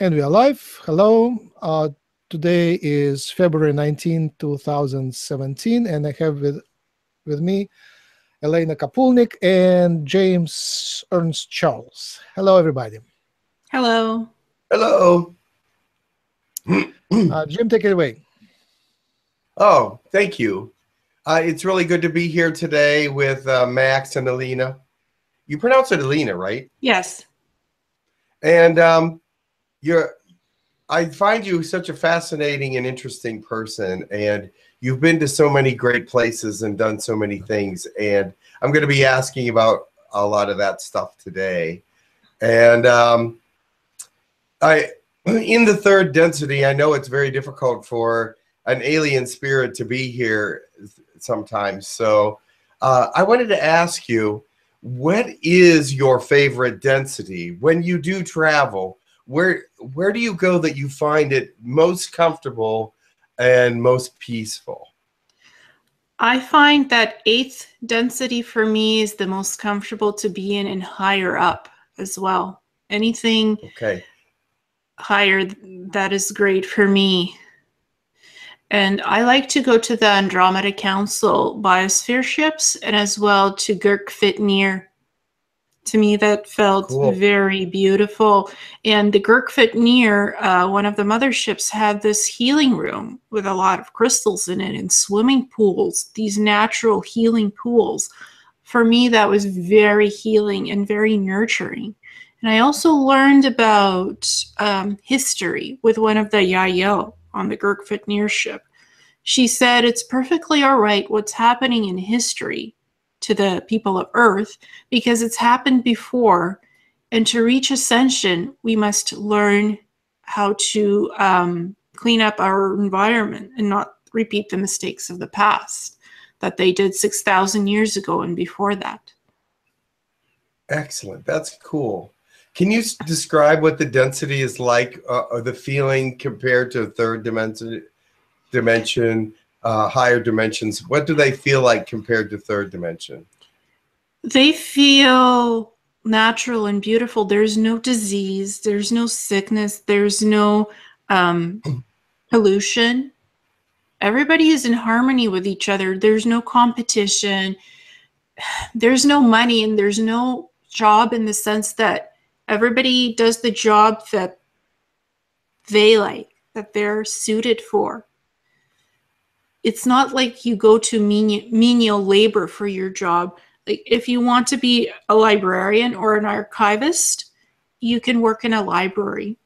And we are live. Hello. Uh, today is February 19, 2017, and I have with, with me Elena Kapulnik and James Ernst Charles. Hello, everybody. Hello. Hello. uh, Jim, take it away. Oh, thank you. Uh, it's really good to be here today with uh, Max and Alina. You pronounce it Alina, right? Yes. And um, you're, I find you such a fascinating and interesting person, and you've been to so many great places and done so many things. And I'm going to be asking about a lot of that stuff today. And um, I, in the third density, I know it's very difficult for an alien spirit to be here sometimes. So uh, I wanted to ask you, what is your favorite density when you do travel? Where where do you go that you find it most comfortable and most peaceful? I find that eighth density for me is the most comfortable to be in and higher up as well. Anything okay. higher, that is great for me. And I like to go to the Andromeda Council biosphere ships and as well to Girk-Fitneer. To me, that felt cool. very beautiful. And the Girk-Fitneer, uh, one of the motherships, had this healing room with a lot of crystals in it and swimming pools, these natural healing pools. For me, that was very healing and very nurturing. And I also learned about um, history with one of the Yahyel on the Girk-Fitneer ship. She said it's perfectly all right what's happening in history to the people of Earth because it's happened before. And to reach ascension, we must learn how to um, clean up our environment and not repeat the mistakes of the past that they did 6,000 years ago and before that. Excellent. That's cool. Can you describe what the density is like, uh, or the feeling compared to a third dimension, dimension, uh, higher dimensions? What do they feel like compared to third dimension? They feel natural and beautiful. There's no disease. There's no sickness. There's no um, pollution. Everybody is in harmony with each other. There's no competition. There's no money, and there's no job in the sense that Everybody does the job that they like, that they're suited for. It's not like you go to menial labor for your job. Like if you want to be a librarian or an archivist, you can work in a library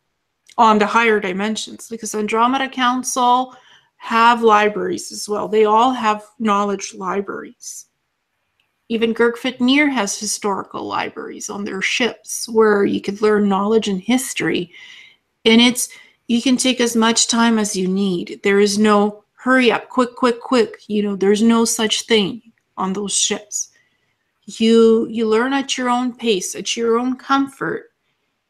on the higher dimensions because Andromeda Council have libraries as well. They all have knowledge libraries. Even Girk-Fitneer has historical libraries on their ships where you could learn knowledge and history. And it's you can take as much time as you need. There is no hurry up, quick, quick, quick. You know, there's no such thing on those ships. You you learn at your own pace, at your own comfort.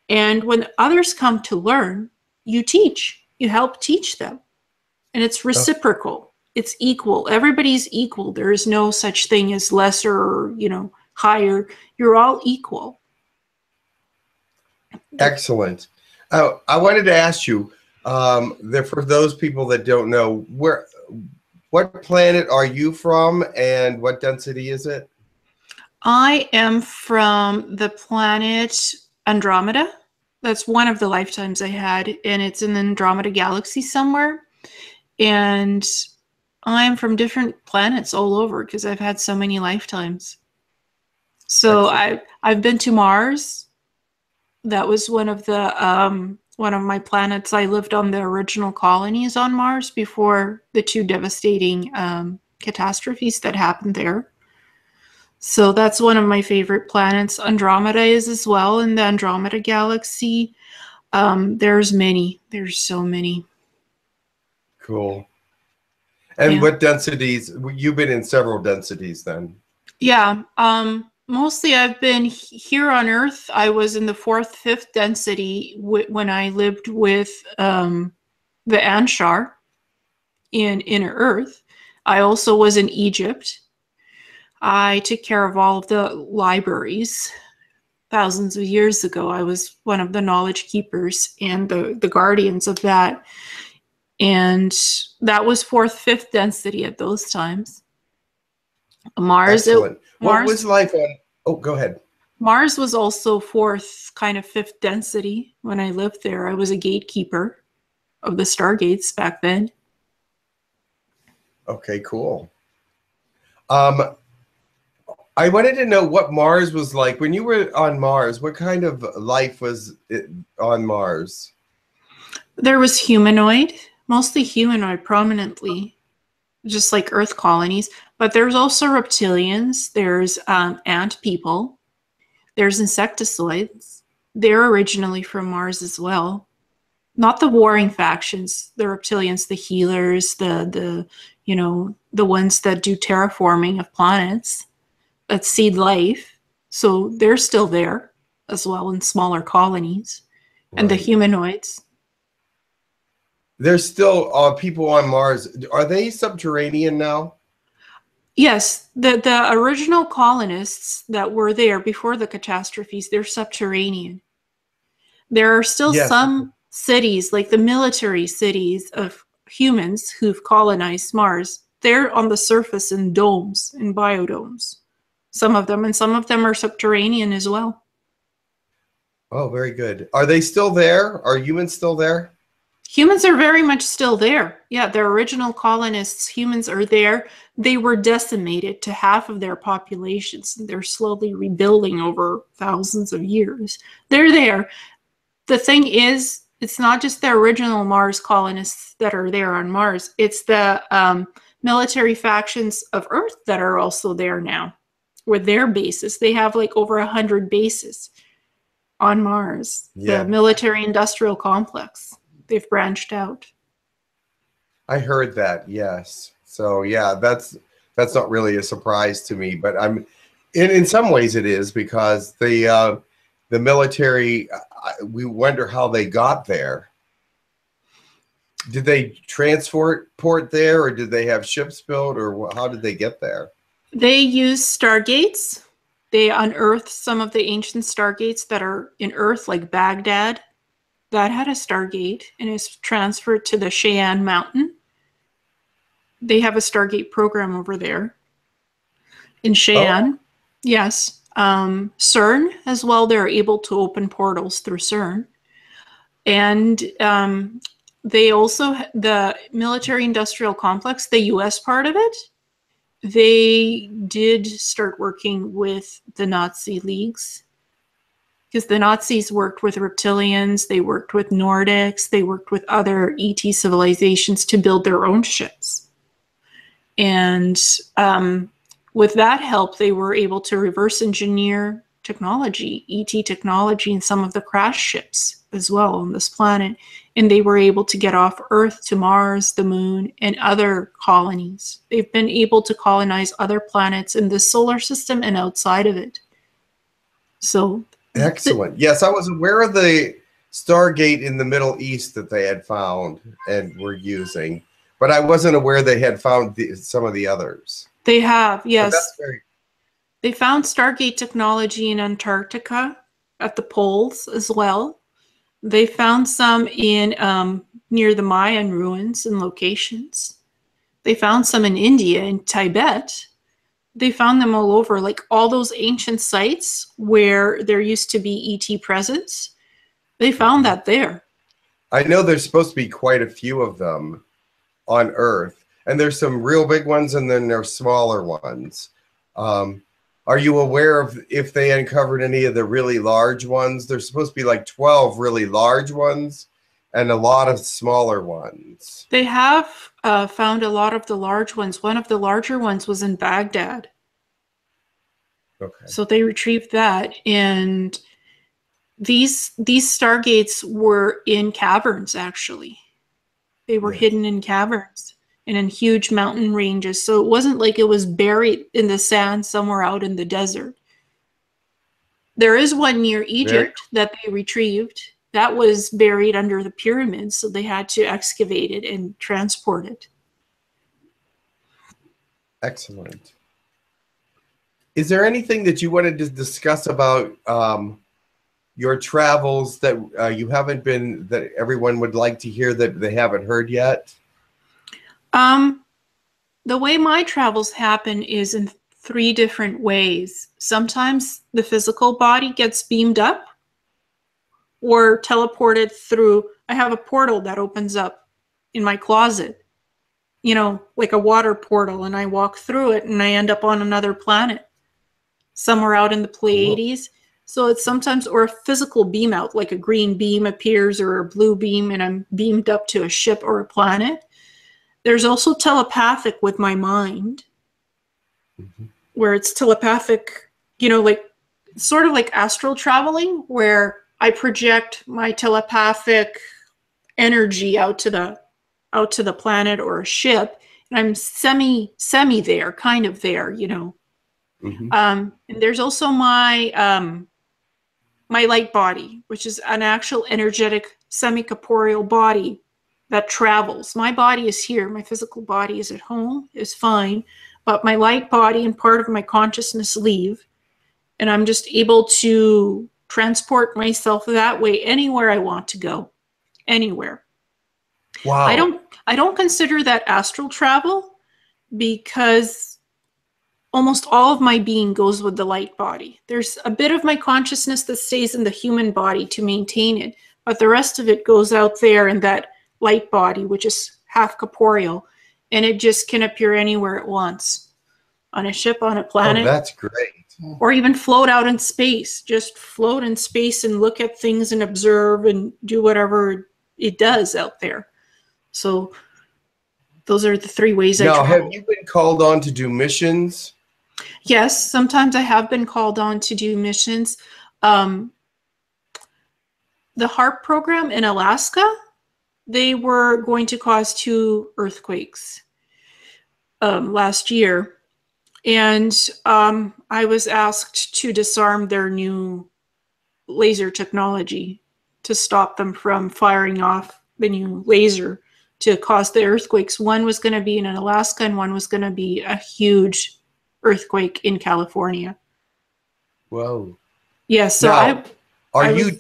And when others come to learn, you teach. You help teach them. And it's reciprocal it's equal. Everybody's equal. There is no such thing as lesser or, you know, higher. You're all equal. Excellent. Uh, I wanted to ask you, um, for those people that don't know, where, what planet are you from and what density is it? I am from the planet Andromeda. That's one of the lifetimes I had, and it's in the Andromeda galaxy somewhere. And I'm from different planets all over because I've had so many lifetimes. So I I've been to Mars. That was one of the um, one of my planets. I lived on the original colonies on Mars before the two devastating um, catastrophes that happened there. So that's one of my favorite planets. Andromeda is as well in the Andromeda galaxy. Um, there's many. There's so many. Cool. And yeah. what densities? You've been in several densities then. Yeah. Um, mostly I've been here on Earth. I was in the fourth, fifth density when I lived with um, the Anshar in Inner Earth. I also was in Egypt. I took care of all of the libraries thousands of years ago. I was one of the knowledge keepers and the, the guardians of that. And that was fourth, fifth density at those times. Mars, it, Excellent. What Mars- was life on? Oh, go ahead. Mars was also fourth, kind of fifth density when I lived there. I was a gatekeeper of the stargates back then. Okay, cool. Um, I wanted to know what Mars was like when you were on Mars. What kind of life was it on Mars? There was humanoid, mostly humanoid prominently, just like Earth colonies. But there's also reptilians, there's um, ant people, there's insectoids. They're originally from Mars as well. Not the warring factions, the reptilians, the healers, the the you know, the ones that do terraforming of planets, that seed life. So they're still there as well in smaller colonies. And the humanoids. There's still uh, people on Mars. Are they subterranean now? Yes, the the original colonists that were there before the catastrophes, they're subterranean. There are still Yes. some cities, like the military cities of humans who've colonized Mars. They're on the surface in domes, in biodomes. Some of them, and some of them are subterranean as well. Oh, very good. Are they still there? Are humans still there? Humans are very much still there. Yeah, the original colonists, humans are there. They were decimated to half of their populations. They're slowly rebuilding over thousands of years. They're there. The thing is, it's not just the original Mars colonists that are there on Mars, it's the um, military factions of Earth that are also there now with their bases. They have like over a hundred bases on Mars, Yeah. the military industrial complex. They've branched out. I heard that. Yes. So yeah, that's that's not really a surprise to me, but I'm in in some ways it is because the uh, the military. I- We wonder how they got there. Did they transport port there, or did they have ships built, or how did they get there? They use stargates. They unearthed some of the ancient stargates that are in Earth, like Baghdad. That had a stargate and is transferred to the Cheyenne Mountain. They have a stargate program over there. In Cheyenne, yes. Um, CERN as well, they're able to open portals through CERN. And um, they also, the military industrial complex, the US part of it, they did start working with the Nazi leagues because the Nazis worked with reptilians, they worked with Nordics, they worked with other ET civilizations to build their own ships. And um, with that help, they were able to reverse engineer technology, ET technology, and some of the crash ships as well on this planet. And they were able to get off Earth to Mars, the moon, and other colonies. They've been able to colonize other planets in the solar system and outside of it. So, Excellent. Yes, I was aware of the Stargate in the Middle East that they had found and were using, but I wasn't aware they had found the, some of the others. they have, yes. that's very They found Stargate technology in Antarctica at the poles as well. They found some in um, near the Mayan ruins and locations. They found some in India and Tibet. They found them all over, like all those ancient sites where there used to be ET presence. They found that there. I know there's supposed to be quite a few of them on Earth, and there's some real big ones, and then there's smaller ones. Um, are you aware of if they uncovered any of the really large ones? There's supposed to be like 12 really large ones and a lot of smaller ones. They have uh, found a lot of the large ones. One of the larger ones was in Baghdad. Okay. So they retrieved that, and these these stargates were in caverns. Actually, they were Yeah. hidden in caverns and in huge mountain ranges. So it wasn't like it was buried in the sand somewhere out in the desert. There is one near Egypt that they retrieved. That was buried under the pyramids, so they had to excavate it and transport it. Excellent. is there anything that you wanted to discuss about um, your travels that uh, you haven't been that everyone would like to hear that they haven't heard yet? Um, the way my travels happen is in three different ways. Sometimes the physical body gets beamed up or teleported through. I have a portal that opens up in my closet, you know, like a water portal, and I walk through it and I end up on another planet somewhere out in the Pleiades. So it's sometimes, or a physical beam out, like a green beam appears or a blue beam, and I'm beamed up to a ship or a planet. There's also telepathic with my mind, mm-hmm. where it's telepathic, you know, like sort of like astral traveling, where I project my telepathic energy out to the out to the planet or a ship, and I'm semi semi there, kind of there, you know. Mm-hmm. Um, and there's also my um, my light body, which is an actual energetic semi corporeal body that travels. My body is here, my physical body is at home, is fine, but my light body and part of my consciousness leave. And I'm just able to transport myself that way anywhere I want to go. Anywhere. Wow. I don't I don't consider that astral travel because almost all of my being goes with the light body. There's a bit of my consciousness that stays in the human body to maintain it, but the rest of it goes out there in that light body, which is half corporeal, and it just can appear anywhere it wants on a ship, on a oh, planet. Oh, that's great. Or even float out in space. Just float in space and look at things and observe and do whatever it does out there. So those are the three ways now, I travel. have you been called on to do missions? Yes, sometimes I have been called on to do missions. Um, the HAARP program in Alaska, they were going to cause two earthquakes um, last year. And um, I was asked to disarm their new laser technology to stop them from firing off the new laser to cause the earthquakes. One was going to be in Alaska and one was going to be a huge earthquake in California. Whoa. Yes. Yeah, so now, I, are I you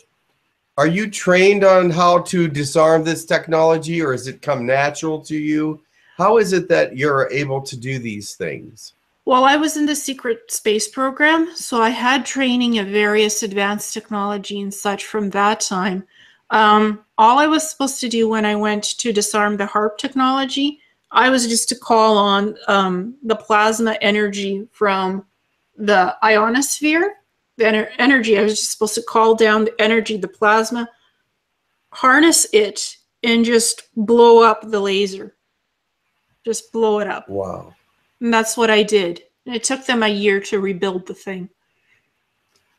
are you trained on how to disarm this technology, or has it come natural to you? How is it that you're able to do these things? Well, I was in the secret space program, so I had training of various advanced technology and such from that time. Um, all I was supposed to do when I went to disarm the HAARP technology I was just to call on um, the plasma energy from the ionosphere, the ener- energy. I was just supposed to call down the energy, the plasma, harness it, and just blow up the laser. Just blow it up. Wow. And that's what I did. it took them a year to rebuild the thing.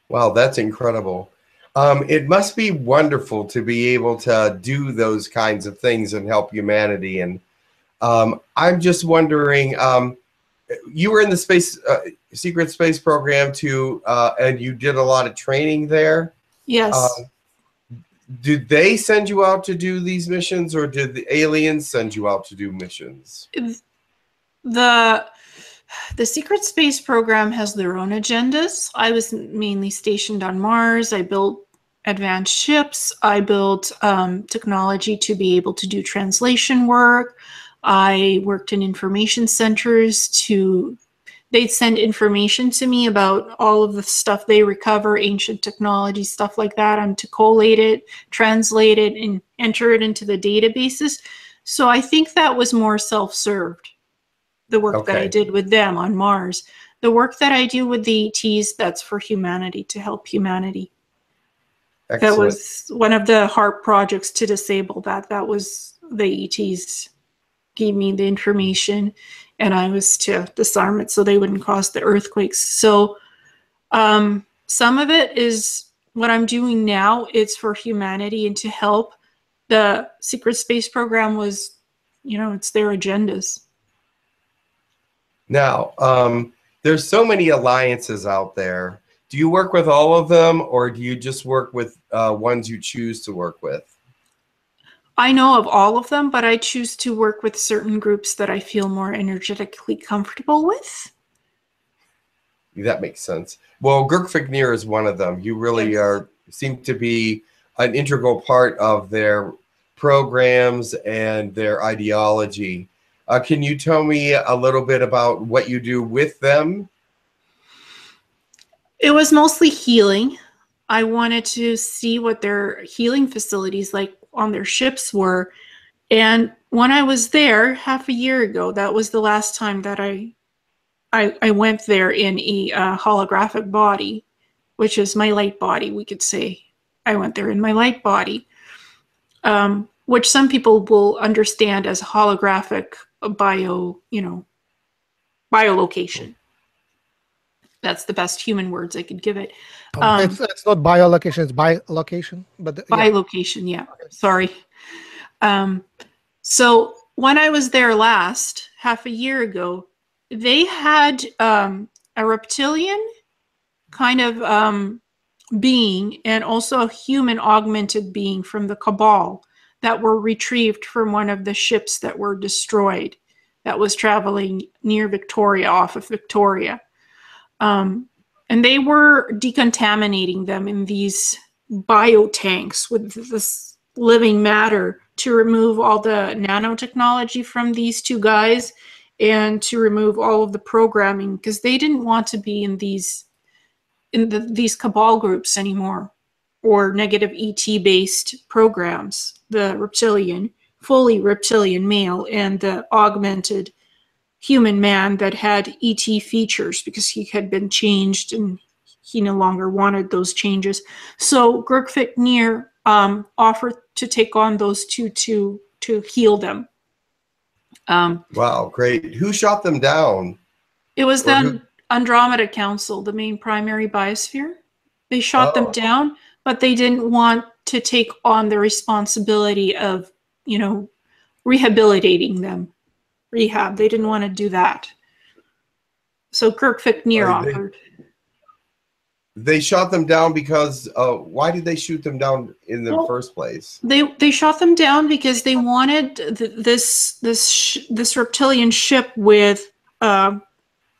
Wow, that's incredible. Um, it must be wonderful to be able to do those kinds of things and help humanity and um, I'm just wondering, um, you were in the space uh, secret space program too, uh, and you did a lot of training there. Yes. Um, did they send you out to do these missions, or did the aliens send you out to do missions? The the secret space program has their own agendas. I was mainly stationed on Mars. I built advanced ships. I built um, technology to be able to do translation work. I worked in information centers to they'd send information to me about all of the stuff they recover, ancient technology, stuff like that. I'm to collate it, translate it, and enter it into the databases. So I think that was more self-served, the work okay. that I did with them on Mars. The work that I do with the ETs, that's for humanity, to help humanity. Excellent. That was one of the HAARP projects to disable that. That was the ETs gave me the information and I was to disarm it so they wouldn't cause the earthquakes. So um, some of it is what I'm doing now. It's for humanity and to help. The secret space program was, you know, it's their agendas. Now, um, there's so many alliances out there. Do you work with all of them, or do you just work with uh, ones you choose to work with? I know of all of them, but I choose to work with certain groups that I feel more energetically comfortable with. that makes sense. Well, Girk-Fitneer is one of them. You really Yes. are seem to be an integral part of their programs and their ideology. Uh, can you tell me a little bit about what you do with them? It was mostly healing. I wanted to see what their healing facilities like on their ships were. And when I was there half a year ago, that was the last time that I I, I went there in a uh, holographic body, which is my light body, we could say. I went there in my light body, um, which some people will understand as holographic bio, you know, biolocation. That's the best human words I could give it. Um, it's, it's not biolocation, it's bilocation. But the- yeah. location yeah sorry um so when i was there last half a year ago they had um a reptilian kind of um being and also a human augmented being from the cabal that were retrieved from one of the ships that were destroyed that was traveling near victoria off of victoria. Um and they were decontaminating them in these biotanks with this living matter to remove all the nanotechnology from these two guys and to remove all of the programming because they didn't want to be in these in the, these cabal groups anymore or negative ET based programs the reptilian fully reptilian male and the augmented human man that had ET features because he had been changed and he no longer wanted those changes. So Girk-Fitneer um, offered to take on those two to to heal them. Um, Wow, great. Who shot them down? it was Or the who- Andromeda Council, the main primary biosphere. They shot Oh. them down, but they didn't want to take on the responsibility of, you know, rehabilitating them. Rehab. They didn't want to do that. So Girk-Fitneer Right, they- offered. They shot them down because uh, why did they shoot them down in the Well- first place? They they shot them down because they wanted th- this this sh- this reptilian ship with uh,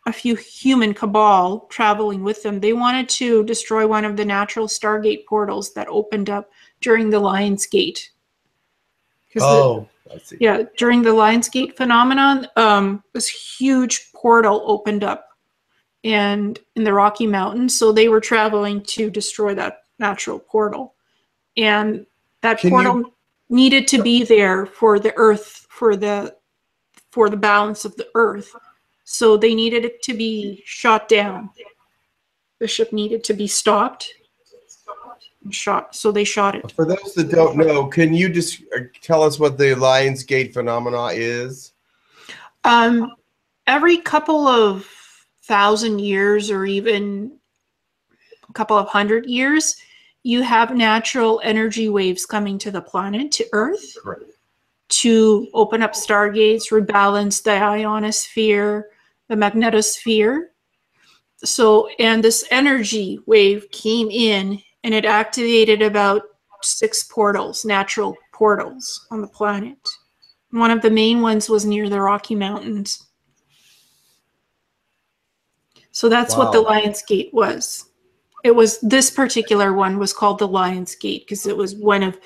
a few human cabal traveling with them. They wanted to destroy one of the natural Stargate portals that opened up during the Lions Gate. 'Cause the- Oh, I see. yeah, during the Lion's Gate phenomenon, um, this huge portal opened up and in the Rocky Mountains. So they were traveling to destroy that natural portal. And that Can portal needed to be there for the earth, for the for the balance of the earth. So they needed it to be shot down. The ship needed to be stopped and shot. So they shot it. For those that don't know, can you just uh, tell us what the Lionsgate phenomena is? Um, every couple of thousand years, or even a couple of hundred years, you have natural energy waves coming to the planet, to Earth, to open up stargates, rebalance the ionosphere, the magnetosphere. So, and this energy wave came in and it activated about six portals, natural portals on the planet. One of the main ones was near the Rocky Mountains. So that's what the Lions Gate was. It was this particular one was called the Lions Gate because it was one of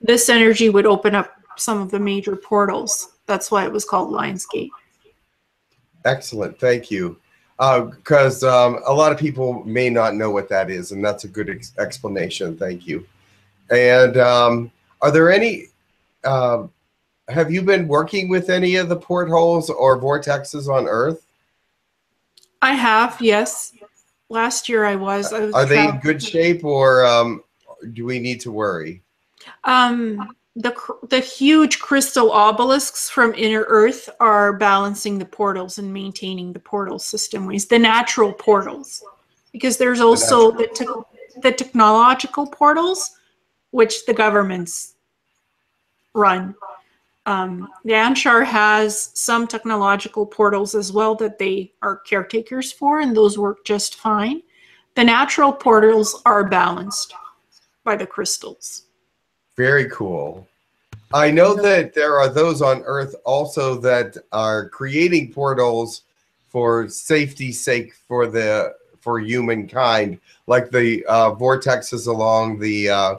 this energy would open up some of the major portals. That's why it was called Lions Gate. Excellent, thank you. Because um, a lot of people may not know what that is, and that's a good ex- explanation. Thank you. And um, are there any? um have you been working with any of the portholes or vortexes on Earth? I have, yes. Last year I was. I was Are they in good shape, or um, do we need to worry? Um, the the huge crystal obelisks from inner Earth are balancing the portals and maintaining the portal system ways, the natural portals, because there's also the te- the technological portals, which the governments run. Um, the Anshar has some technological portals as well that they are caretakers for, and those work just fine. The natural portals are balanced by the crystals. Very cool. I know that there are those on Earth also that are creating portals for safety's sake for the for humankind, like the uh, vortexes along the uh,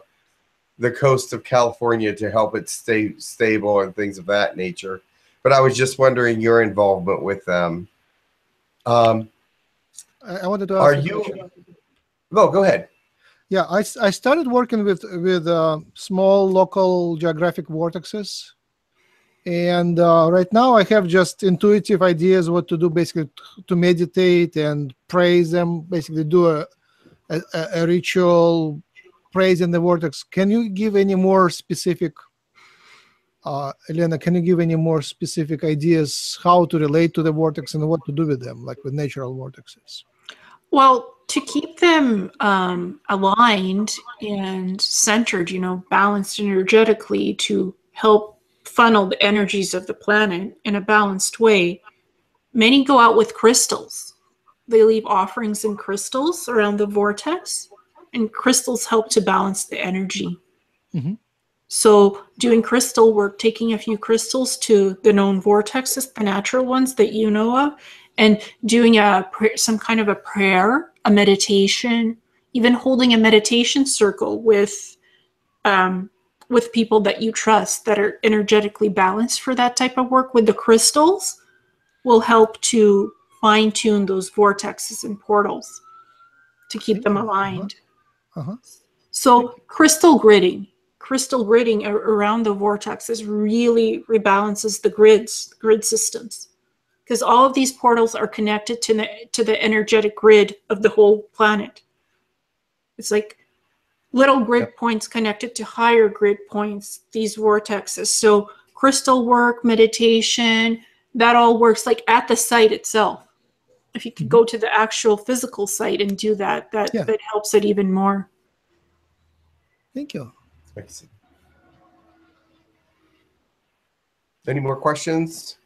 the coast of California to help it stay stable and things of that nature. But I was just wondering your involvement with them. Um, I, I wanted to ask are you? No, go ahead. Yeah, I started working with with uh, small local geographic vortexes, and uh, right now I have just intuitive ideas what to do, basically to meditate and praise them. Basically, do a a, a- a ritual praise in the vortex. Can you give any more specific, uh, Elena? Can you give any more specific ideas how to relate to the vortex and what to do with them, like with natural vortexes? Well, to keep them um, aligned and centered, you know, balanced energetically to help funnel the energies of the planet in a balanced way, many go out with crystals. They leave offerings in crystals around the vortex, and crystals help to balance the energy. Mhm. So, doing crystal work, taking a few crystals to the known vortexes, the natural ones that you know of, and doing a some kind of a prayer, a meditation, even holding a meditation circle with um, with people that you trust that are energetically balanced for that type of work with the crystals will help to fine tune those vortexes and portals to keep them. Uh-huh. aligned. Uh-huh. So crystal gridding, crystal gridding around the vortexes really rebalances the grids, grid systems, because all of these portals are connected to the to the energetic grid of the whole planet. It's like little grid Yep. points connected to higher grid points. These vortexes. So crystal work, meditation, that all works like at the site itself. If you could mm-hmm. go to the actual physical site and do that, that Yeah. that helps it even more. Thank you. Any more questions?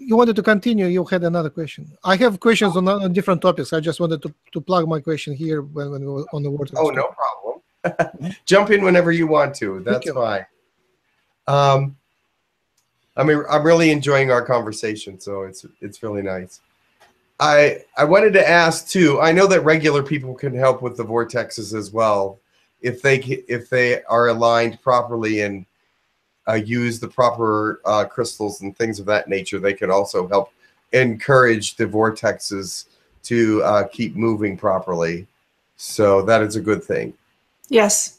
You wanted to continue you had another question i have questions on, on different topics i just wanted to, to plug my question here when, when we were on the water Oh, no problem. Jump in whenever you want to. That's fine. Um, I mean, I'm really enjoying our conversation, so it's it's really nice. I I wanted to ask too. I know that regular people can help with the vortexes as well, if they if they are aligned properly and uh, use the proper uh, crystals and things of that nature. They can also help encourage the vortexes to uh, keep moving properly. So that is a good thing Yes.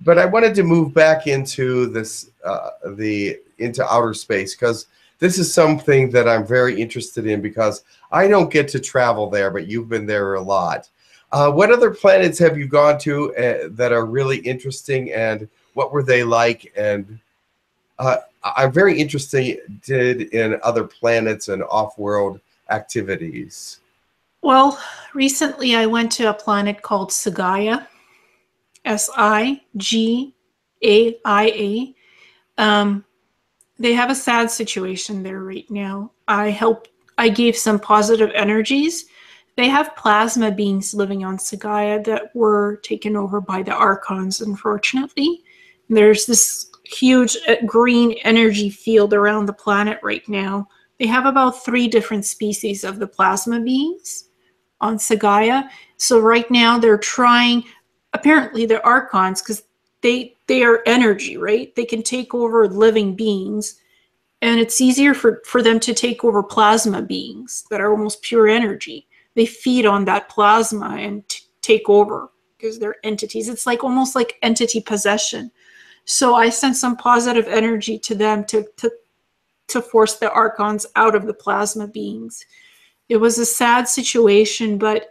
but I wanted to move back into this uh, the into outer space because this is something that I'm very interested in because I don't get to travel there, but you've been there a lot. Uh, what other planets have you gone to uh, that are really interesting, and what were they like? And uh, I'm very interested in other planets and off-world activities. Well, recently I went to a planet called Sigaia, S I G A I A. Um, they have a sad situation there right now. I helped, I gave some positive energies. They have plasma beings living on Sigaia that were taken over by the Archons, unfortunately. There's this huge uh, green energy field around the planet right now. They have about three different species of the plasma beings on Sigaia. So right now they're trying apparently they're archons because they they are energy, right? They can take over living beings and it's easier for for them to take over plasma beings that are almost pure energy. They feed on that plasma and take over because they're entities. It's like almost like entity possession. So I sent some positive energy to them to to to force the archons out of the plasma beings. It was a sad situation, but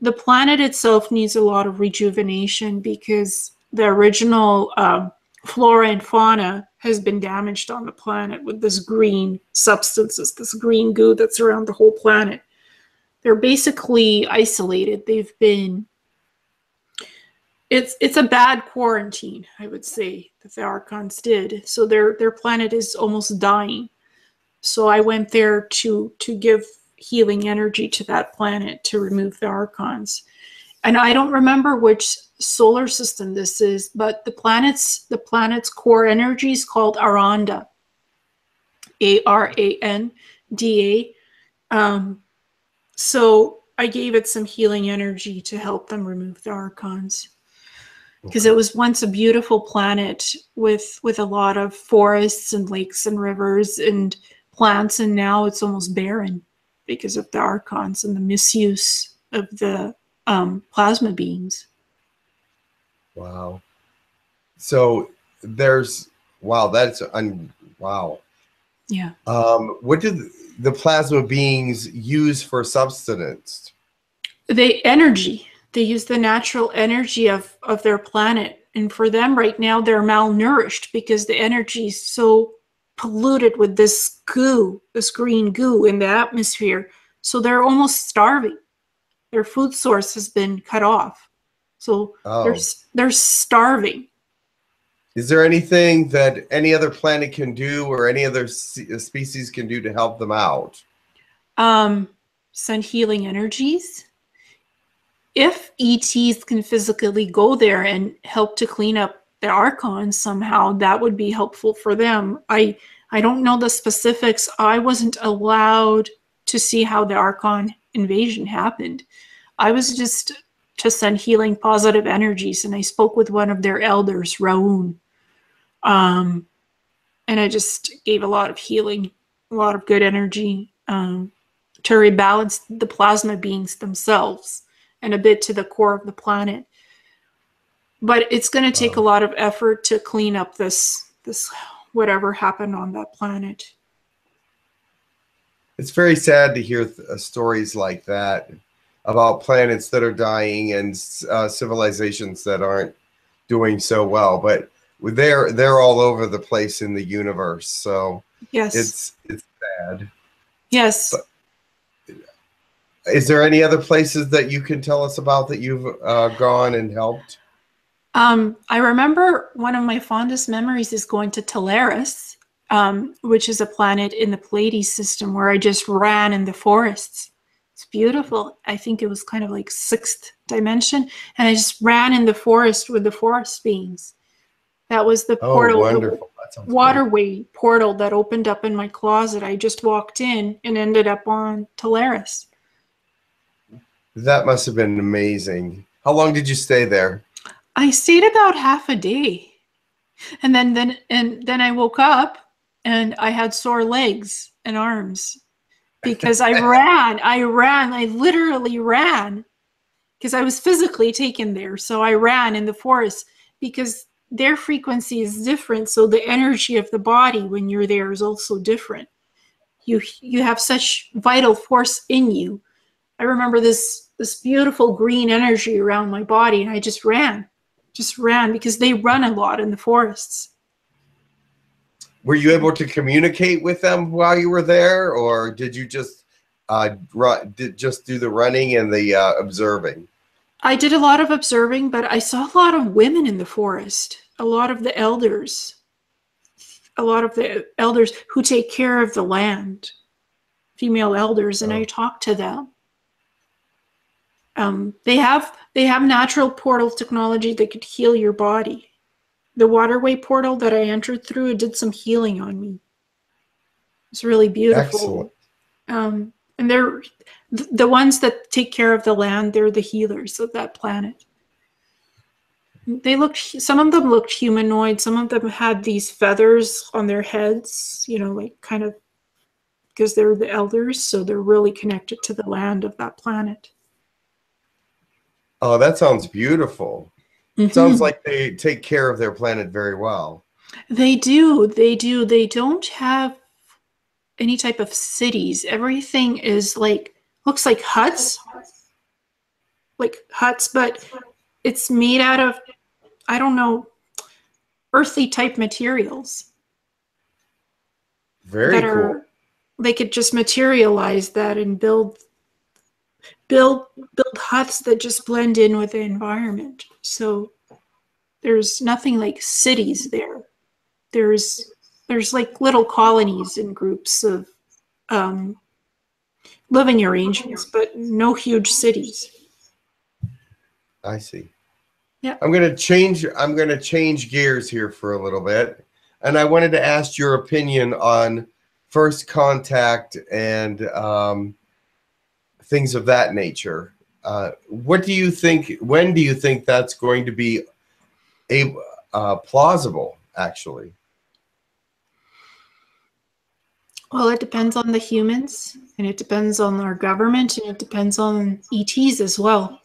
the planet itself needs a lot of rejuvenation because the original um, flora and fauna has been damaged on the planet with this green substances, this green goo that's around the whole planet. They're basically isolated. They've been it's it's a bad quarantine, I would say, that the Archons did. So their their planet is almost dying. So I went there to to give healing energy to that planet to remove the archons. And I don't remember which solar system this is, but the planet's the planet's core energy is called Aranda. A R A N D A. Um, so I gave it some healing energy to help them remove the archons because it was once a beautiful planet with with a lot of forests and lakes and rivers and plants and now it's almost barren because of the archons and the misuse of the um, plasma beings Wow. So there's wow, that's un wow. yeah Um, what did the plasma beings use for substance? they energy they use the natural energy of of their planet. And for them right now they're malnourished because the energy is so polluted with this goo this green goo in the atmosphere. So they're almost starving. Their food source has been cut off. So Oh, they're they're starving. Is there anything that any other planet can do or any other species can do to help them out? um send healing energies if ets can physically go there and help to clean up the archons somehow that would be helpful for them. I i don't know the specifics. I wasn't allowed to see how the archon invasion happened. I was just to send healing positive energies and i spoke with one of their elders raun um and i just gave a lot of healing a lot of good energy um to rebalance the plasma beings themselves and a bit to the core of the planet. But it's going to take a lot of effort to clean up this this whatever happened on that planet. It's very sad to hear th- uh, stories like that about planets that are dying and uh, civilizations that aren't doing so well. But they're they're all over the place in the universe, so Yes. it's it's sad. yes. but- Is there any other places that you can tell us about that you've uh, gone and helped? Um, I remember one of my fondest memories is going to Teleris, um, which is a planet in the Pleiades system where I just ran in the forests. It's beautiful. I think it was kind of like sixth dimension, and I just ran in the forest with the forest beings. That was the Oh, portal, the wonderful! That sounds great. waterway portal that opened up in my closet. I just walked in and ended up on Teleris. That must have been amazing. How long did you stay there? I stayed about half a day. And then then and then I woke up and I had sore legs and arms because I ran. I ran. I literally ran because I was physically taken there. So I ran in the forest because their frequency is different. So the energy of the body when you're there is also different. You you have such vital force in you. I remember this this beautiful green energy around my body and I just ran just ran because they run a lot in the forests. Were you able to communicate with them while you were there, or did you just uh, run, did just do the running and the uh, observing? I did a lot of observing, but I saw a lot of women in the forest, a lot of the elders, a lot of the elders who take care of the land, female elders, and I Oh. talked to them. Um, they have they have natural portal technology that could heal your body. The waterway portal that I entered through it did some healing on me. It's really beautiful. Excellent. um, and they're th- the ones that take care of the land they're the healers of that planet they looked some of them looked humanoid some of them had these feathers on their heads you know like kind of because they're the elders so they're really connected to the land of that planet Oh, that sounds beautiful. Mhm. Sounds like they take care of their planet very well. They do. They do. They don't have any type of cities. Everything is like looks like huts. Like huts, but it's made out of I don't know earthy type materials Very that cool. are they could just materialize that and build build build huts that just blend in with the environment. So there's nothing like cities there. There's there's like little colonies and groups of um, living arrangements, but no huge cities. I see. Yeah. I'm gonna change. I'm gonna change gears here for a little bit, and I wanted to ask your opinion on first contact and um, things of that nature. Uh, what do you think? When do you think that's going to be a uh, plausible? Actually, Well, it depends on the humans, and it depends on our government, and it depends on ETs as well.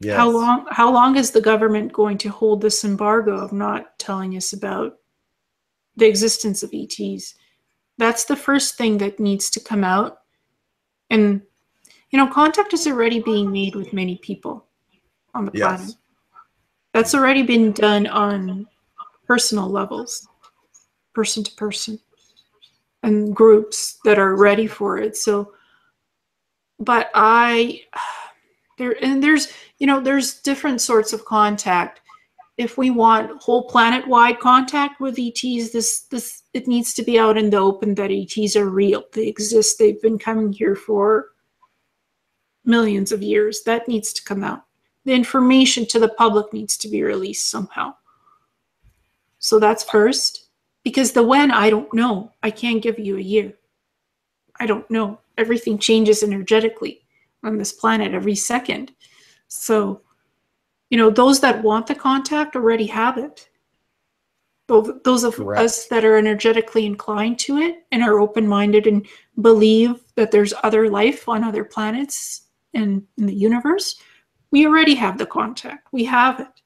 yes. How long? How long is the government going to hold this embargo of not telling us about the existence of ETs? That's the first thing that needs to come out. And you know, contact is already being made with many people on the Yes. planet. That's already been done on personal levels, person to person, and groups that are ready for it. So, but I, there, and there's, you know, there's different sorts of contact. If we want whole planet wide contact with ETs, this, this, it needs to be out in the open that ETs are real. They exist. They've been coming here for millions of years. That needs to come out. The information to the public needs to be released somehow. So that's first. Because the when, I don't know. I can't give you a year. I don't know. Everything changes energetically on this planet every second. So, you know, those that want the contact already have it. Those those of Correct. us that are energetically inclined to it and are open minded and believe that there's other life on other planets and in the universe, we already have the contact. We have it.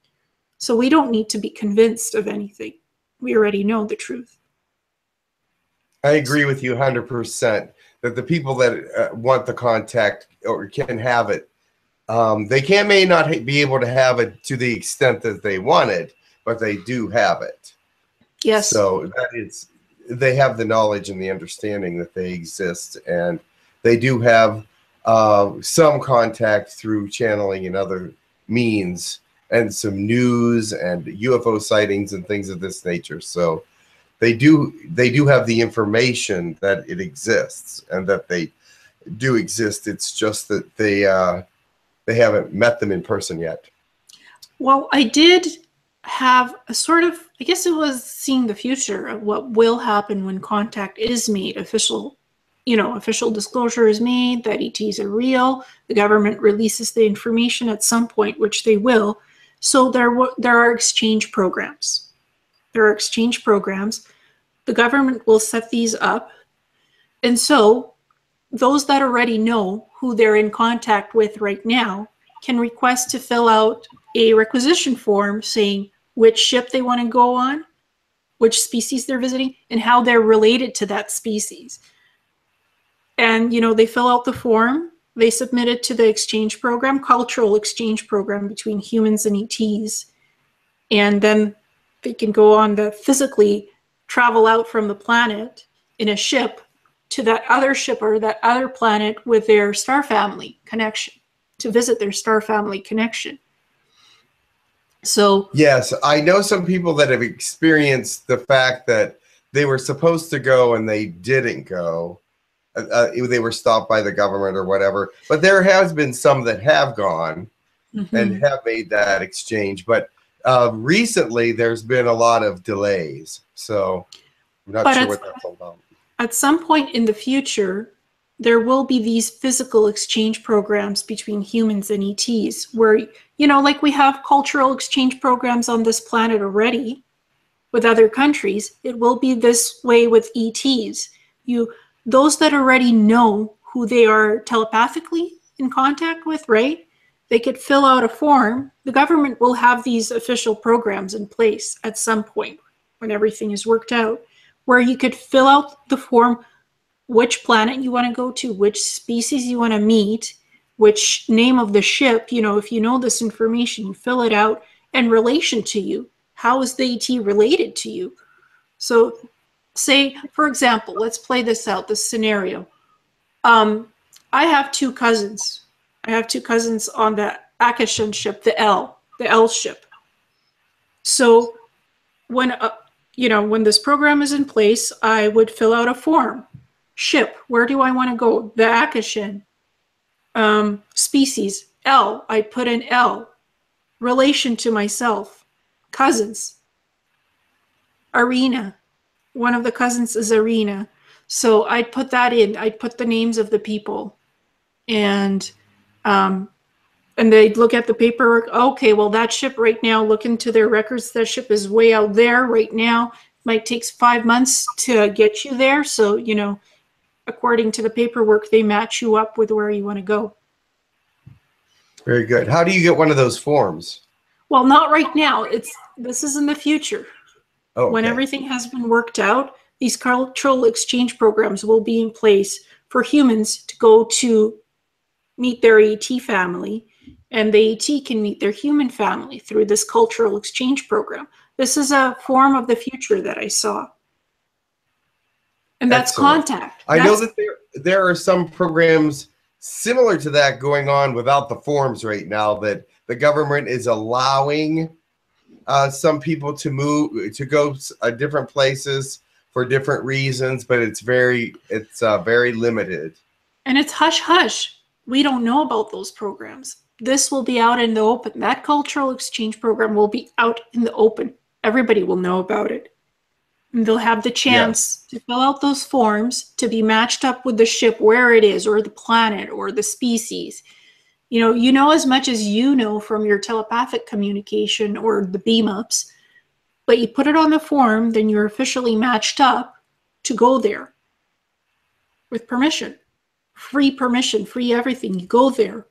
So we don't need to be convinced of anything. We already know the truth. I agree with you 100% that the people that uh, want the contact or can have it, um, they can may not be able to have it to the extent that they want it, but they do have it. Yes. So that is, they have the knowledge and the understanding that they exist, and they do have uh, some contact through channeling and other means, and some news and UFO sightings and things of this nature. So they do they do have the information that it exists and that they do exist. It's just that they uh, they haven't met them in person yet. Well, I did have a sort of, I guess it was seeing the future of what will happen when contact is made official. You know, official disclosure is made that ETs are real. The government releases the information at some point, which they will. So there, there are exchange programs. There are exchange programs. The government will set these up. And so those that already know who they're in contact with right now can request to fill out a requisition form saying which ship they want to go on, which species they're visiting, and how they're related to that species. And you know, they fill out the form, they submit it to the exchange program, cultural exchange program between humans and ETs, and then they can go on to physically travel out from the planet in a ship to that other ship or that other planet with their star family connection to visit their star family connection. So, Yes, I know some people that have experienced the fact that they were supposed to go and they didn't go. Uh, uh, they were stopped by the government or whatever. But there has been some that have gone mhm. and have made that exchange. But uh, recently, there's been a lot of delays. So I'm not But sure what that's about. at some point in the future, there will be these physical exchange programs between humans and ETs where, you know, like we have cultural exchange programs on this planet already with other countries, it will be this way with ETs. You, those that already know who they are telepathically in contact with, right? They could fill out a form. The government will have these official programs in place at some point when everything is worked out where you could fill out the form which planet you want to go to, which species you want to meet, which name of the ship. You know, if you know this information, you fill it out and relation to you. How is the ET related to you? So, say, for example, let's play this out, this scenario. Um, I have two cousins. I have two cousins on the Akashan ship, the L, the L ship. So, when uh, you know, when this program is in place, I would fill out a form. Ship, where do I want to go? The Akashan. Um, species, L, I put in L. Relation to myself, cousins. Arena, one of the cousins is Arena. So I'd put that in. I'd put the names of the people, and um, and they'd look at the paperwork. Okay, well that ship right now, look into their records. That ship is way out there right now. Might takes five months to get you there. So you know, according to the paperwork, they match you up with where you want to go. Very good. How do you get one of those forms? Well, not right now. It's this is in the future. Oh, When everything has been worked out, these cultural exchange programs will be in place for humans to go to meet their ET family, and the ET can meet their human family through this cultural exchange program. This is a form of the future that I saw. And that's Excellent. contact. I know that there there are some programs similar to that going on without the forms right now that the government is allowing uh, some people to move to go uh, different places for different reasons, but it's very it's uh, very limited. And it's hush hush. We don't know about those programs. This will be out in the open. That cultural exchange program will be out in the open. Everybody will know about it. And they'll have the chance to fill out those forms to be matched up with the ship where it is, or the planet, or the species. You know, you know as much as you know from your telepathic communication or the beam ups, but you put it on the form, then you're officially matched up to go there with permission free permission, free everything. You go there.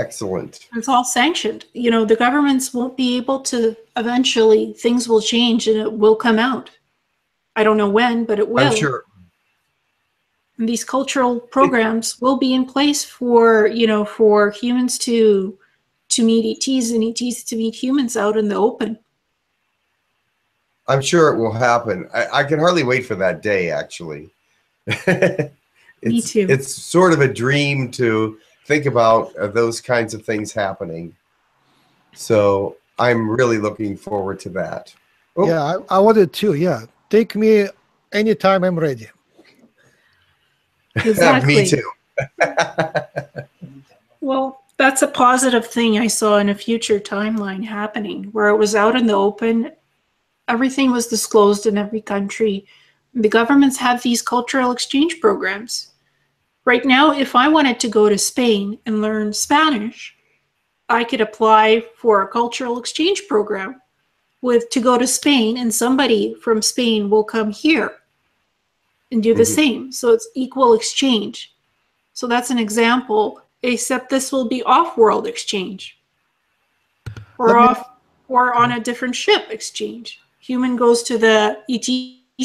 Excellent. It's all sanctioned. You know, the governments won't be able to eventually things will change and it will come out. I don't know when, but it will. I'm sure. And these cultural programs will be in place for, you know, for humans to to meet ETs and ETs to meet humans out in the open. I'm sure it will happen. I, I can hardly wait for that day. Actually, it's, too. It's sort of a dream to think about uh, those kinds of things happening. So I'm really looking forward to that. Oh. Yeah, I, I wanted to. Yeah, take me anytime I'm ready. Exactly. Me too. Well, that's a positive thing I saw in a future timeline happening where it was out in the open. Everything was disclosed in every country. The governments have these cultural exchange programs. Right now, if I wanted to go to Spain and learn Spanish, I could apply for a cultural exchange program with to go to Spain and somebody from Spain will come here and do the Mhm. same. So it's equal exchange. So that's an example, except this will be off-world exchange. Or off or on a different ship exchange. Human goes to the ET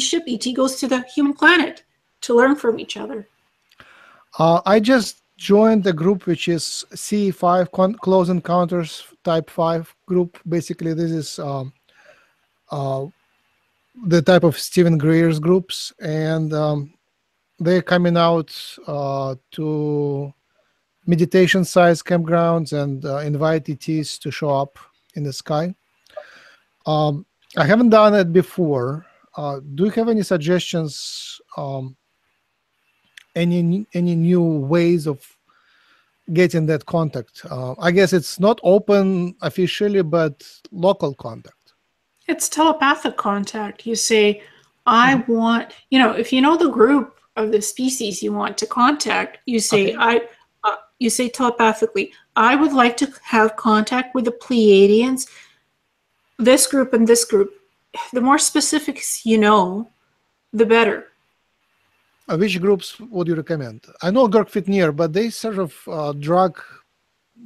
ship, ET goes to the human planet to learn from each other. Uh, I just joined the group which is C5 con- Close Encounters Type 5 group. Basically, this is um, uh, the type of Steven Greer's groups, and um, they're coming out uh, to meditation size campgrounds and uh, invite ETs to show up in the sky. Um, I haven't done it before. Uh, do you have any suggestions? Um, any any new ways of getting that contact? Uh, I guess it's not open officially, but local contact. It's telepathic contact. You say, I want, you know, if you know the group of the species you want to contact, you say, Okay. I, uh, you say telepathically, I would like to have contact with the Pleiadians, this group and this group. The more specifics you know, the better. Uh, which groups would you recommend? I know Girk-Fitneer, but they sort of uh, drug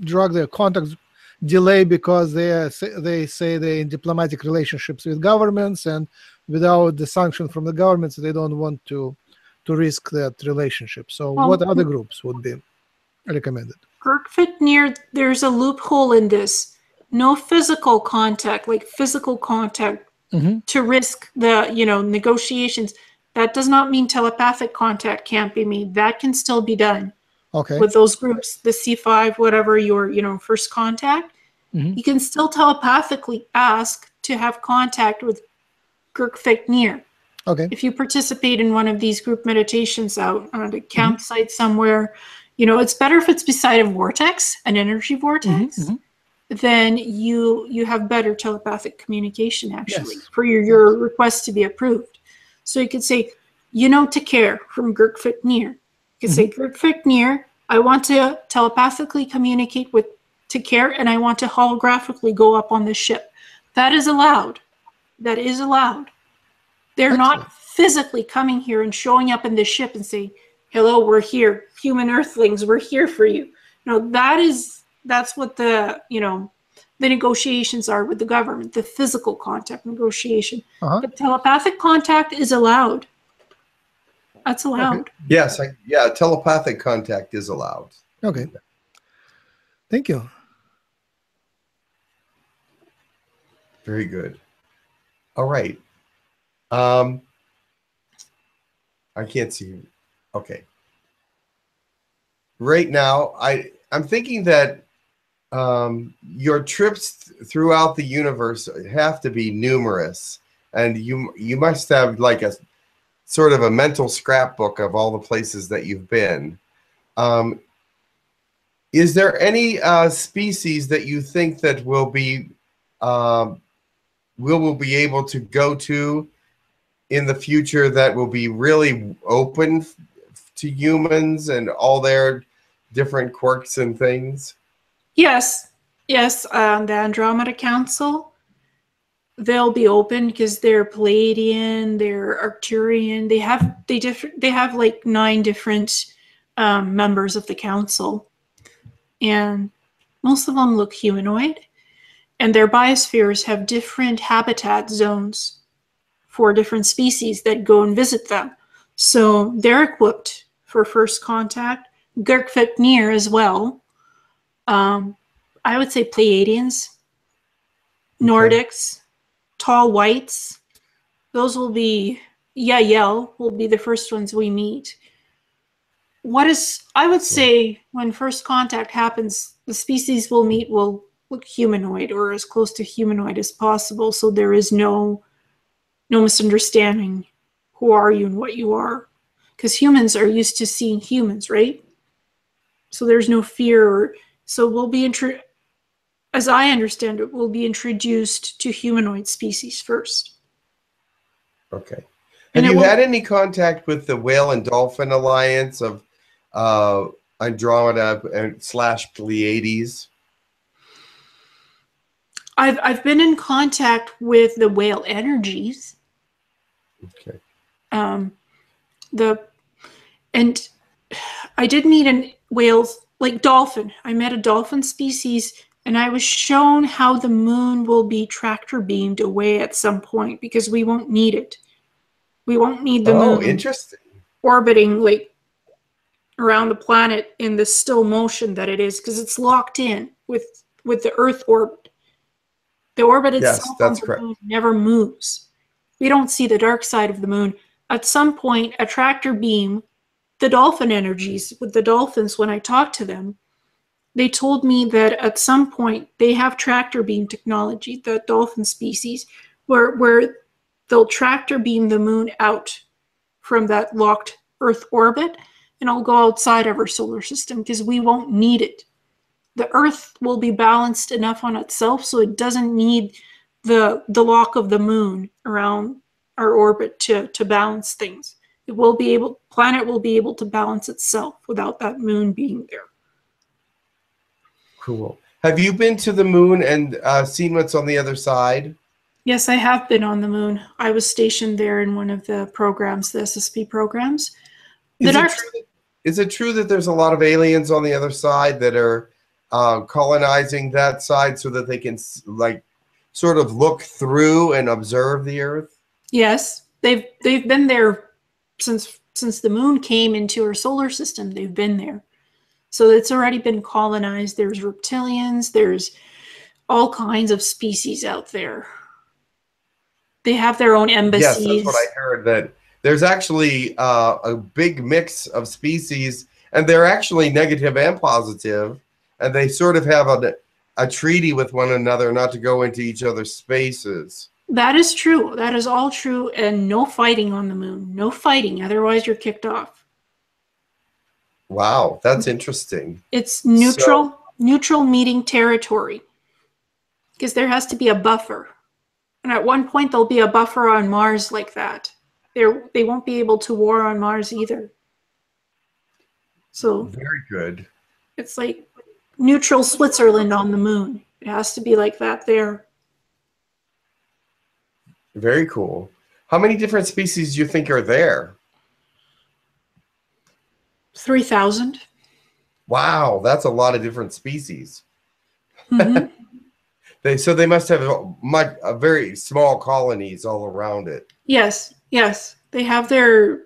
drag their contacts delay because they are, say- they say they're in diplomatic relationships with governments and without the sanction from the governments they don't want to to risk that relationship. So Well, what other groups would be recommended? Girk-Fitneer there's a loophole in this. No physical contact, like physical contact Mhm. to risk the, you know, negotiations. That does not mean telepathic contact can't be made. That can still be done Okay. with those groups, the C5, whatever your, you know, first contact. Mhm. You can still telepathically ask to have contact with Girk-Fitneer. okay. if you participate in one of these group meditations out on a campsite somewhere, you know, it's better if it's beside a vortex, an energy vortex. mhm. Then you you have better telepathic communication actually Yes. for your, your request to be approved. So you could say, you know to care from Girk-Fitneer. You can say mm-hmm. Girk-Fitneer, I want to telepathically communicate with to care and I want to holographically go up on the ship. That is allowed. That is allowed. They're Excellent. not physically coming here and showing up in the ship and saying, "Hello, we're here, human Earthlings. We're here for you." No, that is that's what the you know the negotiations are with the government, the physical contact negotiation. Uh-huh. But telepathic contact is allowed. That's allowed. Yes, I, yeah, telepathic contact is allowed. Okay. Thank you. Very good. All right. Um, I can't see. you. Okay. Right now, I I'm thinking that um, your trips th- throughout the universe have to be numerous, and you you must have like a sort of a mental scrapbook of all the places that you've been. Um, is there any uh, species that you think that will be um, we will be able to go to in the future that will be really open to humans and all their different quirks and things. Yes, yes. Um, the Andromeda Council, they'll be open because they're Pleiadian, they're Arcturian. They have they different. They have like nine different um, members of the council, and most of them look humanoid. And their biospheres have different habitat zones for different species that go and visit them. So they're equipped for first contact. Girk-Fitneer as well. Um, I would say Pleiadians, Nordics, tall whites. Those will be Yahyel will be the first ones we meet. What is I would say when first contact happens, the species we'll meet will look humanoid or as close to humanoid as possible, so there is no no misunderstanding who are you and what you are. Because humans are used to seeing humans, right? So there's no fear or so we'll be intro as I understand it, we'll be introduced to humanoid species first. Okay. And Have you had any contact with the Whale and Dolphin Alliance of uh, Andromeda and slash Pleiades? I've I've been in contact with the whale energies. Okay. Um, the and I did meet an whales like dolphin. I met a dolphin species, and I was shown how the moon will be tractor beamed away at some point because we won't need it. We won't need the oh, moon interesting. orbiting like around the planet in the still motion that it is because it's locked in with with the Earth orbit. The orbit Yes, itself that's on the correct. moon never moves. We don't see the dark side of the moon. At some point, a tractor beam, the dolphin energies with the dolphins, when I talked to them, they told me that at some point they have tractor beam technology, the dolphin species, where where they'll tractor beam the moon out from that locked Earth orbit and it'll go outside of our solar system because we won't need it. The Earth will be balanced enough on itself so it doesn't need the the lock of the moon around our orbit to to balance things. It will be able planet will be able to balance itself without that moon being there. Cool. Have you been to the moon and uh, seen what's on the other side? Yes, I have been on the moon. I was stationed there in one of the programs, the SSP programs. Is it, dark true that, is it true that there's a lot of aliens on the other side that are uh, colonizing that side so that they can like sort of look through and observe the Earth? Yes, they've they've been there since since the moon came into our solar system. They've been there, so it's already been colonized. There's reptilians. There's all kinds of species out there. They have their own embassies. Yes, that's what I heard. That there's actually uh, a big mix of species, and they're actually negative and positive, and they sort of have a, a treaty with one another not to go into each other's spaces. That is true. That is all true, and no fighting on the moon. No fighting, otherwise you're kicked off. Wow, that's interesting. It's neutral, neutral meeting territory, because there has to be a buffer, and at one point there'll be a buffer on Mars like that. they're they won't be able to war on Mars either. So Very good. it's like neutral Switzerland on the moon. It has to be like that there. Very cool. How many different species do you think are there? Three thousand. Wow, that's a lot of different species. Mhm. They so they must have a, much, a very small colonies all around it. yes, yes. They have their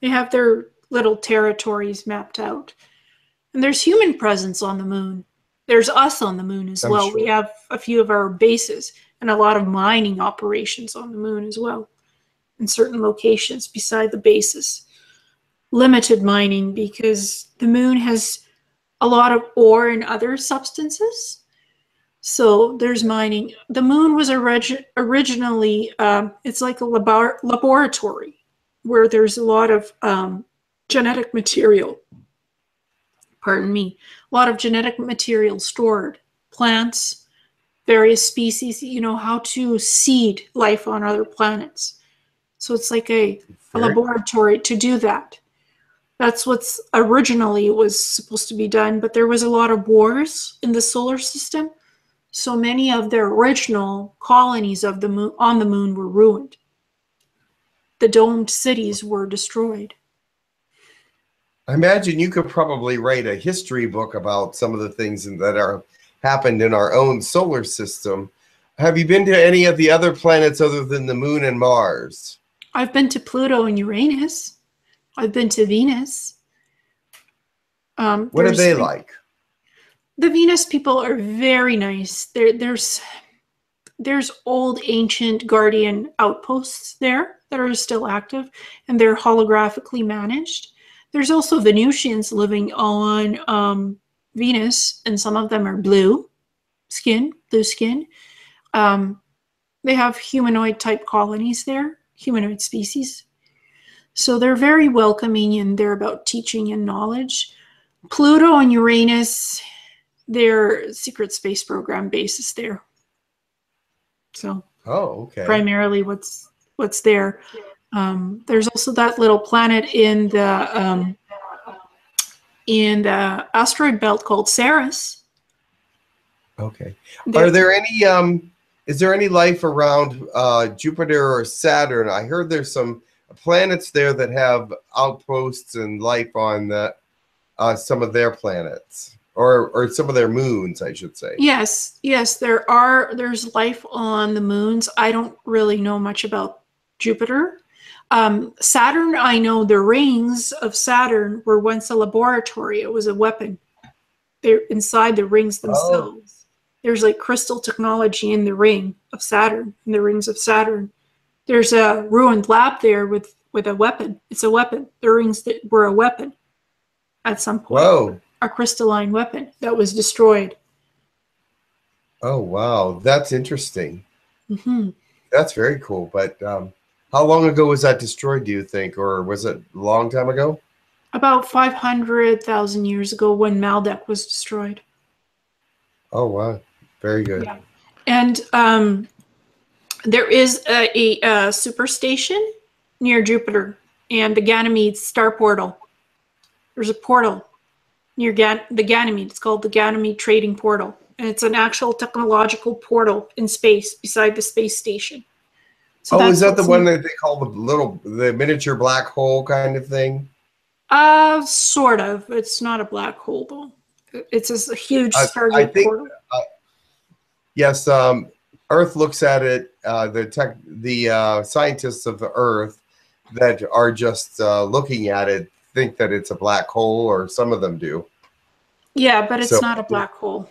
they have their little territories mapped out. And there's human presence on the moon. There's us on the moon as I'm well. We have a few of our bases and a lot of mining operations on the moon as well in certain locations beside the bases. Limited mining because the moon has a lot of ore and other substances. So there's mining. The moon was orig- originally, um, it's like a labor- laboratory where there's a lot of um, genetic material. Pardon me. A lot of genetic material stored. Plants, various species, you know, how to seed life on other planets. So it's like a, a laboratory to do that. That's what's originally was supposed to be done, but there was a lot of wars in the solar system. So many of the original colonies of the moon on the moon were ruined. The domed cities were destroyed. I imagine you could probably write a history book about some of the things that are happened in our own solar system. Have you been to any of the other planets other than the moon and Mars? I've been to Pluto and Uranus. I've been to Venus. Um, What are they like? The Venus people are very nice. There, there's there's old ancient guardian outposts there that are still active, and they're holographically managed. There's also Venusians living on um, Venus, and some of them are blue skin, blue skin. Um, they have humanoid type colonies there, humanoid species. So they're very welcoming and they're about teaching and knowledge. Pluto and Uranus, their secret space program bases there. So Oh, okay. primarily what's what's there. Um, there's also that little planet in the um, in the asteroid belt called Ceres. Okay. There- Are there any um is there any life around uh Jupiter or Saturn? I heard there's some planets there that have outposts and life on the uh some of their planets or or some of their moons, I should say. Yes, yes, there are there's life on the moons. I don't really know much about Jupiter. Um, Saturn, I know the rings of Saturn were once a laboratory. It was a weapon. They're inside the rings themselves. There's like crystal technology in the ring of Saturn, in the rings of Saturn. There's a ruined lab there with with a weapon. It's a weapon. The rings that were a weapon at some point Whoa. a crystalline weapon that was destroyed. Oh wow, that's interesting. hmm That's very cool. But um how long ago was that destroyed, do you think? Or was it a long time ago? About 500,000 years ago when Maldek was destroyed. Oh wow. Very good. Yeah. And um, there is a, a, a superstation near Jupiter and the Ganymede star portal. There's a portal near Gan- the Ganymede. It's called the Ganymede Trading Portal. And it's an actual technological portal in space beside the space station. So oh, is that the one that they call the little the miniature black hole kind of thing? Uh, sort of. It's not a black hole though. It's a huge I- I think- portal. Yes, um, Earth looks at it. Uh, the tech, the uh, scientists of the Earth that are just uh, looking at it think that it's a black hole, or some of them do. Yeah, but it's so- not a black hole.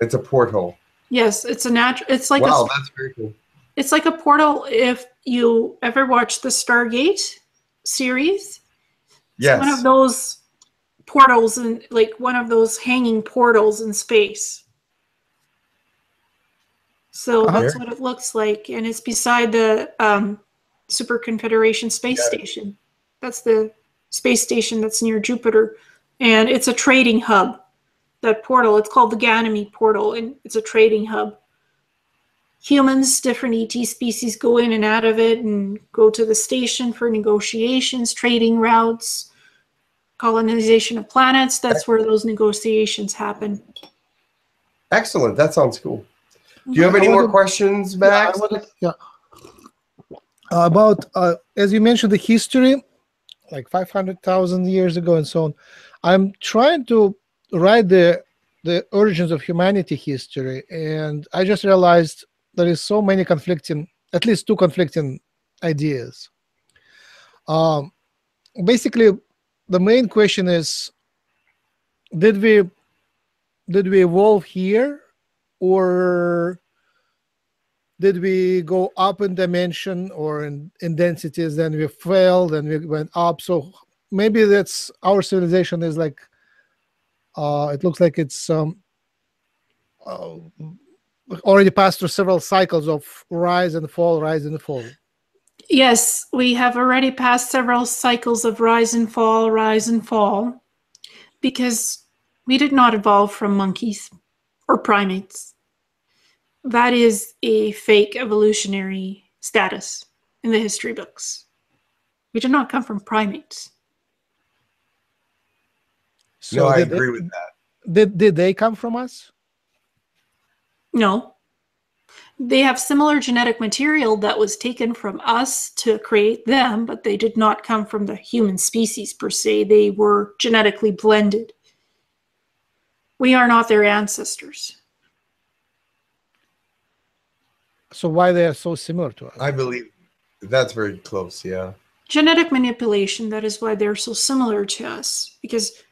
It's a porthole. Yes, it's a natural. It's like wow, a. that's very cool. It's like a portal. If you ever watched the Stargate series, it's one of those portals and like one of those hanging portals in space. So Uh-huh. that's what it looks like, and it's beside the um, Super Confederation space station. That's the space station that's near Jupiter, and it's a trading hub. That portal, it's called the Ganymede portal, and it's a trading hub. Humans, different ET species go in and out of it and go to the station for negotiations, trading routes, colonization of planets. That's where those negotiations happen. Excellent. That sounds cool. Do you have any more questions, Max? Yeah, yeah. Uh, about uh, as you mentioned the history, like five hundred thousand years ago and so on. I'm trying to write the the origins of humanity history, and I just realized there is so many conflicting, at least two conflicting ideas. Um, basically, the main question is: Did we did we evolve here, or did we go up in dimension or in, in densities then we failed, and we went up so maybe that's our civilization is like uh it looks like it's um uh, already passed through several cycles of rise and fall rise and fall Yes, we have already passed several cycles of rise and fall, rise and fall, because we did not evolve from monkeys or primates. That is a fake evolutionary status in the history books. We did not come from primates. so no, I did, agree with that. did did they come from us No. They have similar genetic material that was taken from us to create them, but they did not come from the human species per se. They were genetically blended. We are not their ancestors. so why they are so similar to us I believe that's very close. Yeah. Genetic manipulation, that is why they're so similar to us, because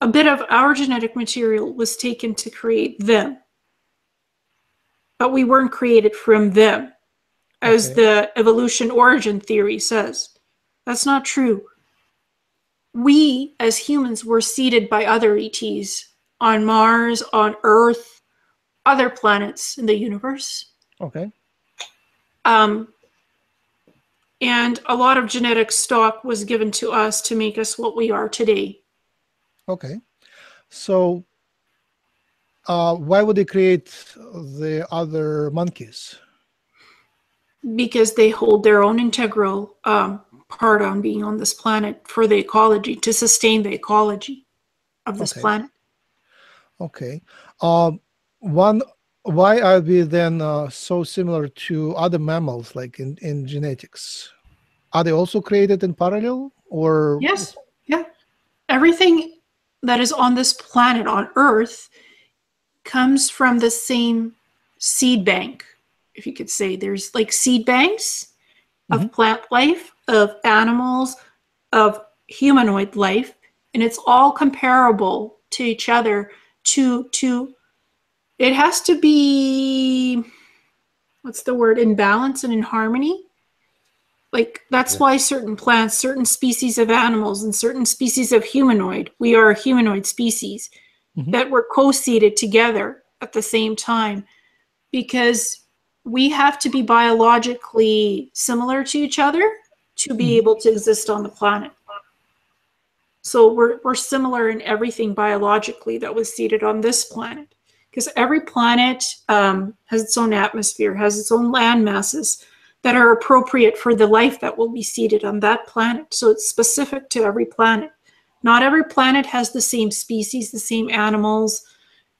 a bit of our genetic material was taken to create them. But we weren't created from them, as Okay. the evolution origin theory says. That's not true. We, as humans, were seeded by other ETs on Mars, on Earth, other planets in the universe. okay Um, and a lot of genetic stock was given to us to make us what we are today. Okay. So uh, why would they create the other monkeys? because they hold their own integral um, part on being on this planet for the ecology to sustain the ecology of this Okay. planet. Okay. Um, one, why are we then uh, so similar to other mammals, like in, in genetics? Are they also created in parallel, or Yes, yeah. Everything that is on this planet on Earth comes from the same seed bank, if you could say. There's like seed banks of mm-hmm. plant life, of animals, of humanoid life, and it's all comparable to each other. To to, it has to be, what's the word? In balance and in harmony like that's Yeah. why certain plants certain species of animals and certain species of humanoid we are a humanoid species Mhm. that were co-seeded together at the same time because we have to be biologically similar to each other to be Mhm. able to exist on the planet so we're, we're similar in everything biologically that was seeded on this planet because every planet um, has its own atmosphere has its own land masses that are appropriate for the life that will be seeded on that planet. So it's specific to every planet. Not every planet has the same species, the same animals,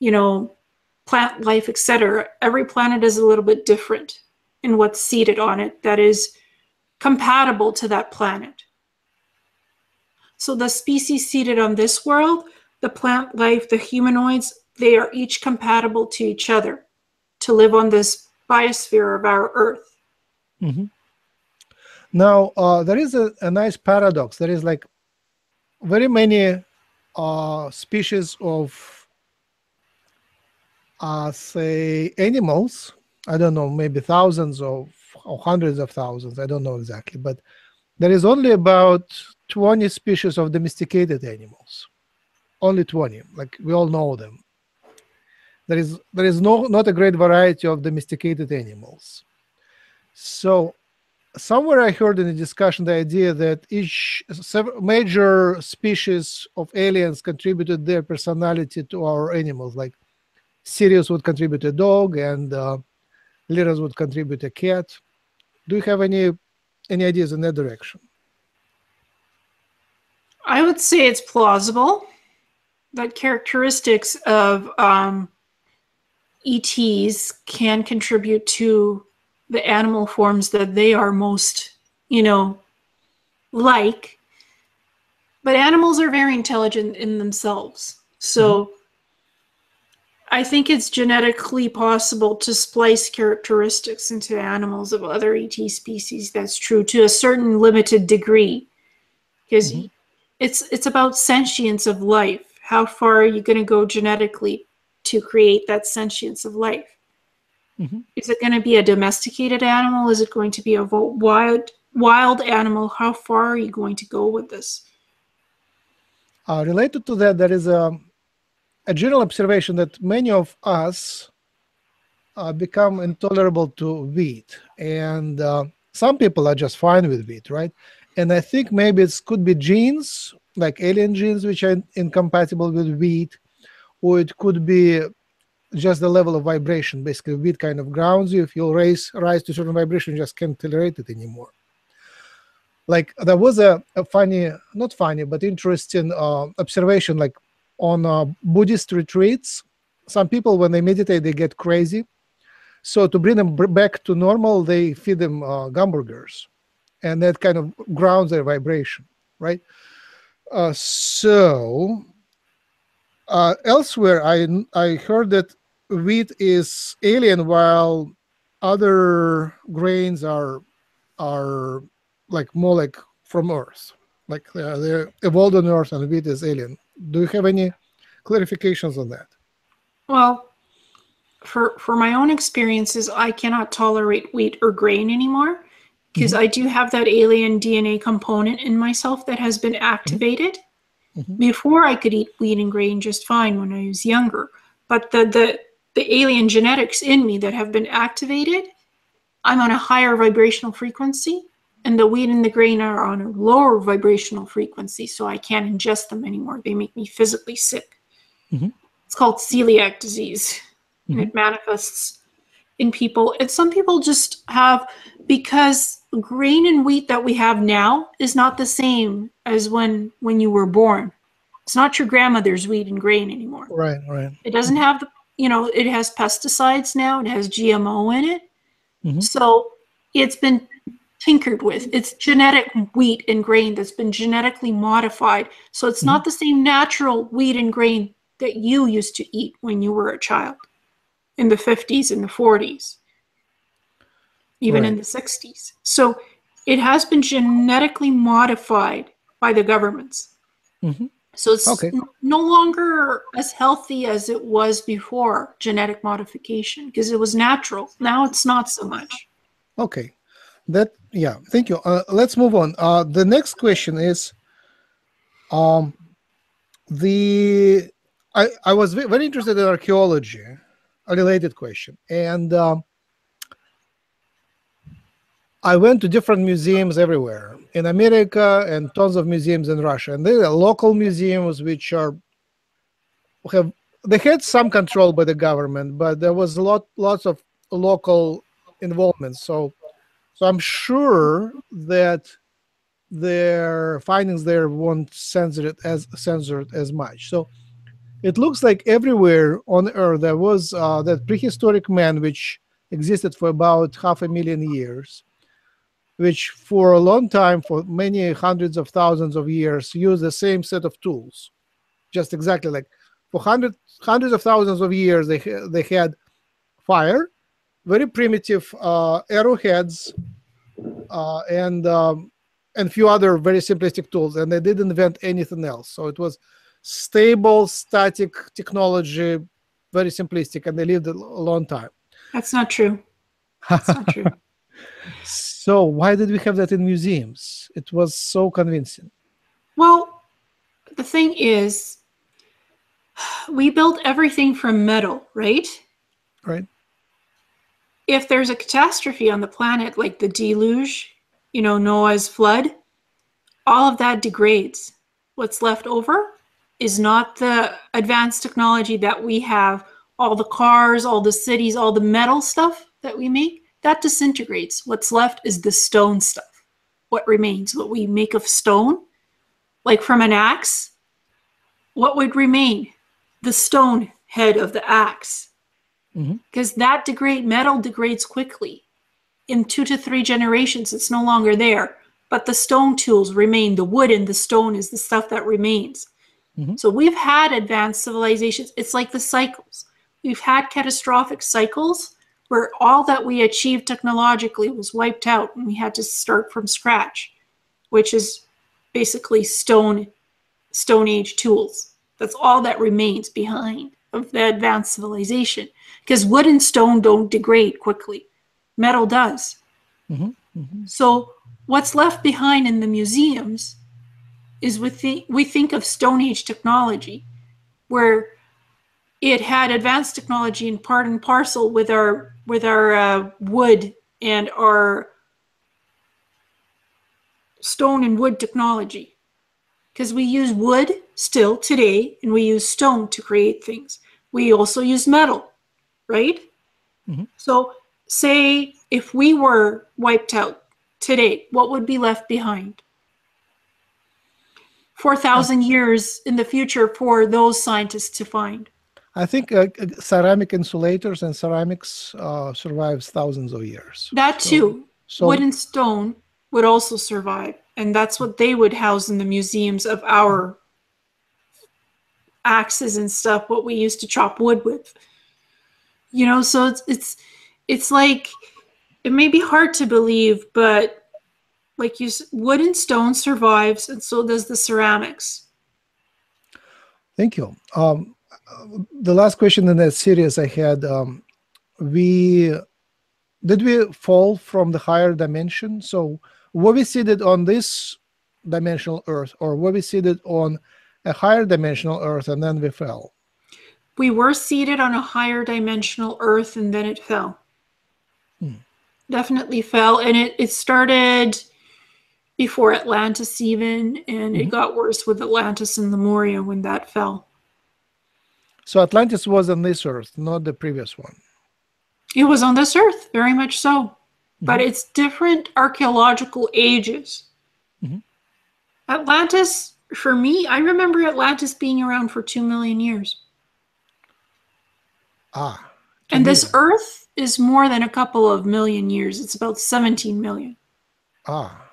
you know, plant life, etc. Every planet is a little bit different in what's seeded on it that is compatible to that planet. So the species seeded on this world, the plant life, the humanoids, they are each compatible to each other to live on this biosphere of our Earth. Mhm. Now, uh, there is a, a nice paradox. There is like very many uh, species of, uh, say, animals. I don't know, maybe thousands of or hundreds of thousands. I don't know exactly, but there is only about 20 species of domesticated animals. Only 20. Like we all know them. There is there is no not a great variety of domesticated animals. So somewhere I heard in the discussion the idea that each major species of aliens contributed their personality to our animals. Like Sirius would contribute a dog, and uh, Lyras would contribute a cat. Do you have any any ideas in that direction? I would say it's plausible that characteristics of um, ETs can contribute to the animal forms that they are most, you know, like. But animals are very intelligent in themselves. So I think it's genetically possible to splice characteristics into animals of other ET species. That's true to a certain limited degree. Because Mhm. it's it's about sentience of life. How far are you going to go genetically to create that sentience of life? Mhm. Is it going to be a domesticated animal? Is it going to be a wild wild animal? How far are you going to go with this? Uh, related to that, there is a, a general observation that many of us uh, become intolerable to wheat, and uh, some people are just fine with wheat, right? And I think maybe it could be genes, like alien genes, which are incompatible with wheat, or it could be just the level of vibration. Basically, wheat kind of grounds you. If you raise rise to certain vibration, you just can't tolerate it anymore like there was a, a funny not funny but interesting uh, observation like on uh, buddhist retreats some people when they meditate they get crazy so to bring them back to normal they feed them uh, hamburgers and that kind of grounds their vibration right uh, so uh, elsewhere i i heard that wheat is alien while other grains are are like more like from Earth, like uh, they're evolved on Earth and wheat is alien. Do you have any clarifications on that? Well, for for my own experiences, I cannot tolerate wheat or grain anymore because I do have that alien DNA component in myself that has been activated. Mhm. Before I could eat wheat and grain just fine when I was younger, but the the the alien genetics in me that have been activated, I'm on a higher vibrational frequency, and the wheat and the grain are on a lower vibrational frequency, so I can't ingest them anymore. They make me physically sick. Mhm. It's called celiac disease, and it manifests in people. And some people just have because grain and wheat that we have now is not the same as when when you were born. It's not your grandmother's wheat and grain anymore. Right, right. It doesn't have the, you know, it has pesticides now, it has GMO in it. Mhm. So it's been tinkered with. It's genetic wheat and grain that's been genetically modified. So it's not the same natural wheat and grain that you used to eat when you were a child in the 50s and the 40s, even in the 60s. So it has been genetically modified by the governments. Mhm. So it's Okay. no longer as healthy as it was before genetic modification because it was natural. Now it's not so much. Okay. That yeah, thank you. Uh, let's move on. Uh, the next question is um the I, I was very interested in archaeology, a related question. And um, I went to different museums everywhere in America and tons of museums in Russia. And there are local museums which are have they had some control by the government, but there was a lot lots of local involvement. So so I'm sure that their findings there won't censor it as censor it as much. So it looks like everywhere on Earth there was uh, that prehistoric man which existed for about half a million years, which for a long time, for many hundreds of thousands of years, used the same set of tools, just exactly like for hundreds hundreds of thousands of years they they had fire, very primitive uh, arrowheads, uh, and um, and few other very simplistic tools, and they didn't invent anything else. So it was stable, static technology, very simplistic, and they lived a long time. That's not true. That's not true. so why did we have that in museums? It was so convincing. Well, the thing is, we built everything from metal, right? Right. If there's a catastrophe on the planet, like the deluge, you know, Noah's flood, all of that degrades. What's left over is not the advanced technology that we have, all the cars, all the cities, all the metal stuff that we make, that disintegrates. What's left is the stone stuff. What remains, what we make of stone, like from an axe, what would remain? The stone head of the axe. Because that degrade metal degrades quickly. In two to three generations, it's no longer there. But the stone tools remain. The wood and the stone is the stuff that remains. Mhm. So we've had advanced civilizations. It's like the cycles. We've had catastrophic cycles where all that we achieved technologically was wiped out and we had to start from scratch, which is basically stone stone age tools. That's all that remains behind of the advanced civilization. Because wood and stone don't degrade quickly. Metal does. Mhm, mhm. So what's left behind in the museums is we think, we think of Stone Age technology, where it had advanced technology in part and parcel with our with our uh, wood and our stone and wood technology. Because we use wood still today, and we use stone to create things. We also use metal, right? Mhm. So, say if we were wiped out today, what would be left behind? 4,000 years in the future for those scientists to find. I think uh, uh, ceramic insulators and ceramics uh, survives thousands of years. That So- too, So wood and stone would also survive. And that's what they would house in the museums of our axes and stuff, what we used to chop wood with. You know, so it's it's it's like it may be hard to believe, but like you wood and stone survives and so does the ceramics. Thank you. Um, the last question in that series I had, um, we did we fall from the higher dimension? So were we seated on this dimensional Earth, or were we seated on a higher dimensional Earth and then we fell? We were seated on a higher dimensional Earth and then it fell. Hmm. Definitely fell. And it, it started before Atlantis, even, and it Mhm. got worse with Atlantis and Lemuria when that fell. So Atlantis was on this Earth, not the previous one. It was on this Earth, very much so. But Mhm. it's different archaeological ages. Mhm. Atlantis, for me, I remember Atlantis being around for two million years. Ah. And this. Earth is more than a couple of million years. It's about 17 million. Ah.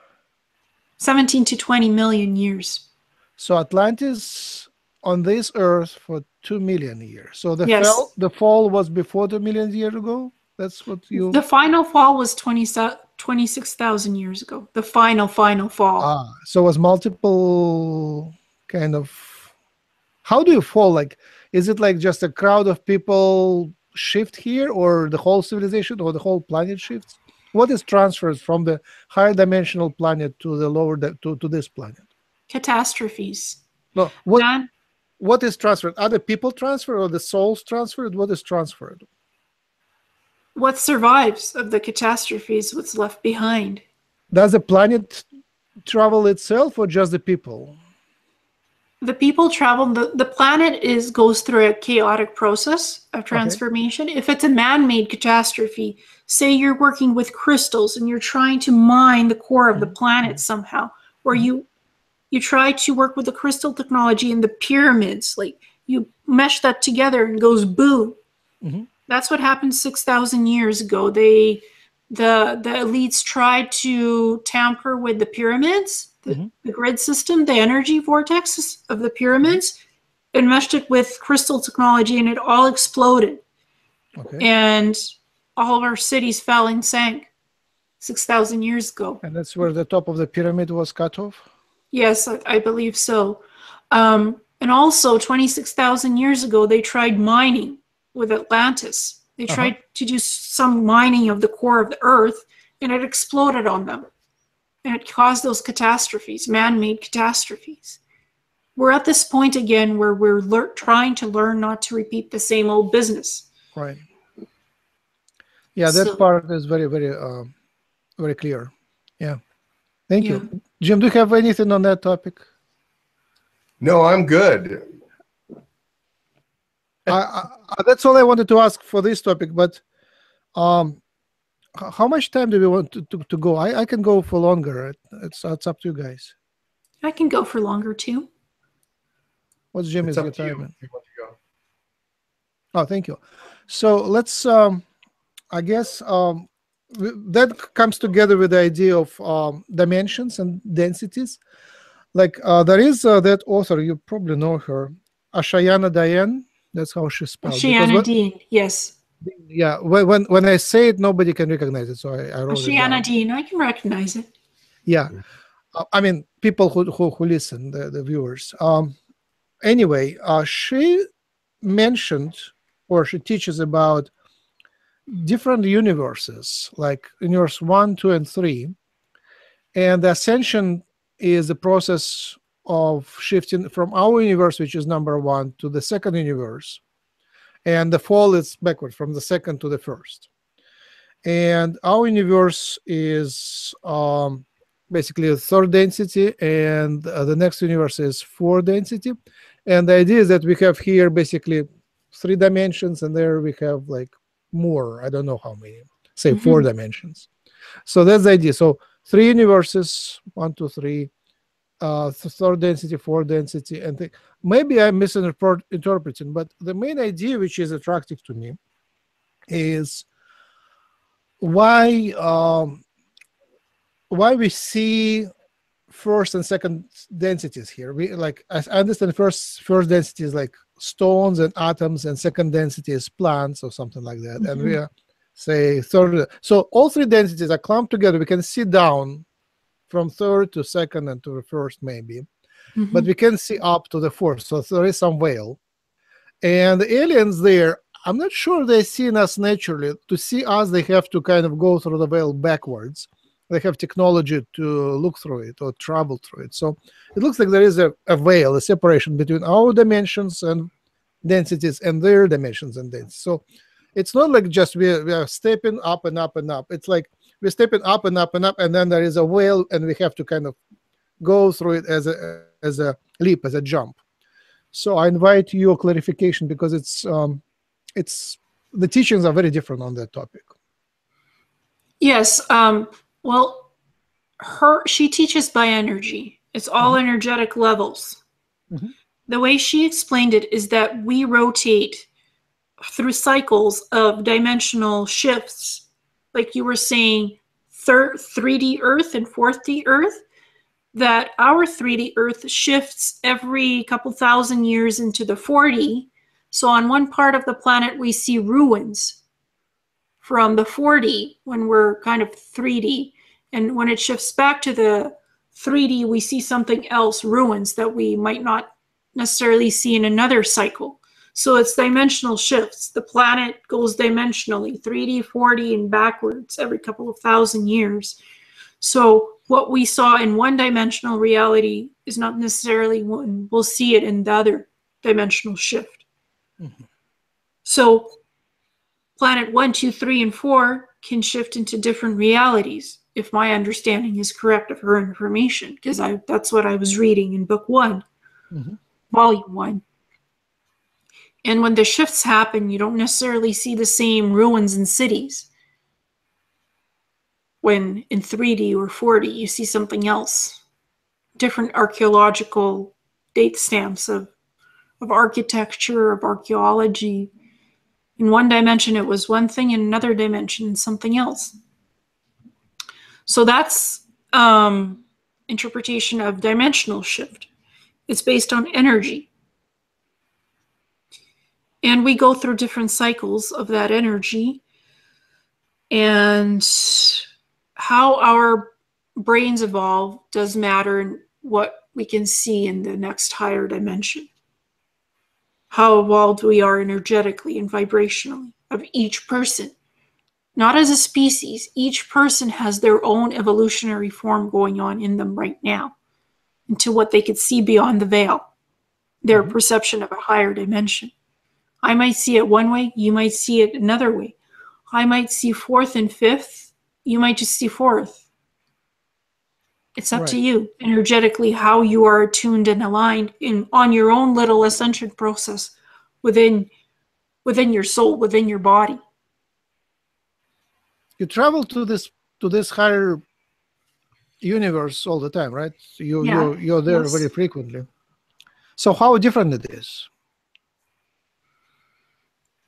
17 to 20 million years. So Atlantis on this Earth for two million years. So the Yes. fell, the fall was before two million years ago. That's what you. The final fall was 20, 26,000 years ago. The final, final fall. Ah, so it was multiple kind of. How do you fall? Like, is it like just a crowd of people shift here, or the whole civilization, or the whole planet shifts? What is transferred from the higher dimensional planet to the lower to, to this planet? Catastrophes. No, what what is transferred? Are the people transferred or the souls transferred? What is transferred? what survives of the catastrophes, what's left behind. Does the planet travel itself, or just the people? The people travel, the, the planet is goes through a chaotic process of transformation. If it's a man-made catastrophe, say you're working with crystals and you're trying to mine the core of the mm-hmm. planet somehow, or mm-hmm. you you try to work with the crystal technology and the pyramids, like you mesh that together and goes boom. Mhm. That's what happened 6,000 years ago. They the the elites tried to tamper with the pyramids, the, Mhm. the grid system, the energy vortexes of the pyramids, and meshed it with crystal technology, and it all exploded. Okay. And all of our cities fell and sank 6,000 years ago. And that's where the top of the pyramid was cut off. Yes, I, I believe so. Um, and also, 26,000 years ago, they tried mining with Atlantis. They Uh-huh. tried to do some mining of the core of the earth, and it exploded on them. And it caused those catastrophes, man made catastrophes. We're at this point again where we're lear- trying to learn not to repeat the same old business. Right. Yeah, that So- part is very, very, uh, very clear. Yeah. Thank Yeah. you, Jim. Do you have anything on that topic? No, I'm good. I, I, I- that's all I wanted to ask for this topic. But um, how much time do we want to, to, to go? I, I can go for longer. It- It's it's up to you guys. I can go for longer too. What's Jimmy's It's good up to you you want to go. Oh, thank you. So let's, um, I guess, um, w- that comes together with the idea of um, dimensions and densities. Like uh, there is uh, that author, you probably know her, Ashayana Diane. That's how she's spelled. Ashayana Deane, yes. yeah, when, when when I say it, nobody can recognize it. So I, I wrote down. Deane, I can recognize it. Yeah, Uh, I mean people who who, who listen, the, the viewers. Um, anyway, uh, she mentioned or she teaches about different universes, like universe one, two, and three, and the ascension is the process of shifting from our universe, which is number one, to the second universe, and the fall is backward from the second to the first. And our universe is um, basically a third density and uh, the next universe is four density. And the idea is that we have here basically three dimensions and there we have like more. I don't know how many. Say four dimensions. So that's the idea. So three universes one two three uh third density fourth density and th- maybe i'm misinterpreting but the main idea which is attractive to me is why um why we see first and second densities here. We like I understand first first density is like stones and atoms, and second density is plants or something like that. And we mm-hmm. are say third. So all three densities are clumped together. We can see down from third to second and to the first maybe, mm-hmm. but we can see up to the fourth. So there is some veil. And the aliens there, I'm not sure they're seeing us naturally. To see us, they have to kind of go through the veil backwards they have technology to look through it or travel through it. So it looks like there is a, a veil, a separation between our dimensions and densities and their dimensions and densities. So it's not like just we, we are stepping up and up and up. It's like we're stepping up and up and up, and then there is a veil, and we have to kind of go through it as a as a leap, as a jump. So I invite your clarification because it's um, it's the teachings are very different on that topic. Yes. Um, well, her she teaches by energy. It's all energetic levels. Mhm. The way she explained it is that we rotate through cycles of dimensional shifts, like you were saying, third 3D Earth and 4D Earth. That our 3D Earth shifts every couple thousand years into the 4D. So on one part of the planet, we see ruins from the 4D when we're kind of 3D. And when it shifts back to the 3D, we see something else, ruins that we might not necessarily see in another cycle. So it's dimensional shifts. The planet goes dimensionally, 3D, 4D, and backwards every couple of thousand years. So what we saw in one dimensional reality is not necessarily when we'll see it in the other dimensional shift. Mm-hmm. So planet one, two, three, and four can shift into different realities, if my understanding is correct of her information, because I that's what I was reading in book one, Mhm. volume one. And when the shifts happen, you don't necessarily see the same ruins and cities. When in 3D or 4D, you see something else, different archaeological date stamps of, of architecture, of archaeology, in one dimension it was one thing in another dimension something else. So that's um, interpretation of dimensional shift. It's based on energy. And we go through different cycles of that energy. And how our brains evolve does matter in what we can see in the next higher dimension how evolved we are energetically and vibrationally of each person. Not as a species, each person has their own evolutionary form going on in them right now, into what they could see beyond the veil, their mm-hmm. perception of a higher dimension. I might see it one way, you might see it another way. I might see fourth and fifth, you might just see fourth. It's up to Right. you energetically how you are attuned and aligned in on your own little ascension process within within your soul, within your body. you travel to this to this higher universe all the time, right? You Yeah. you're, you're there Yes. very frequently. So how different it is?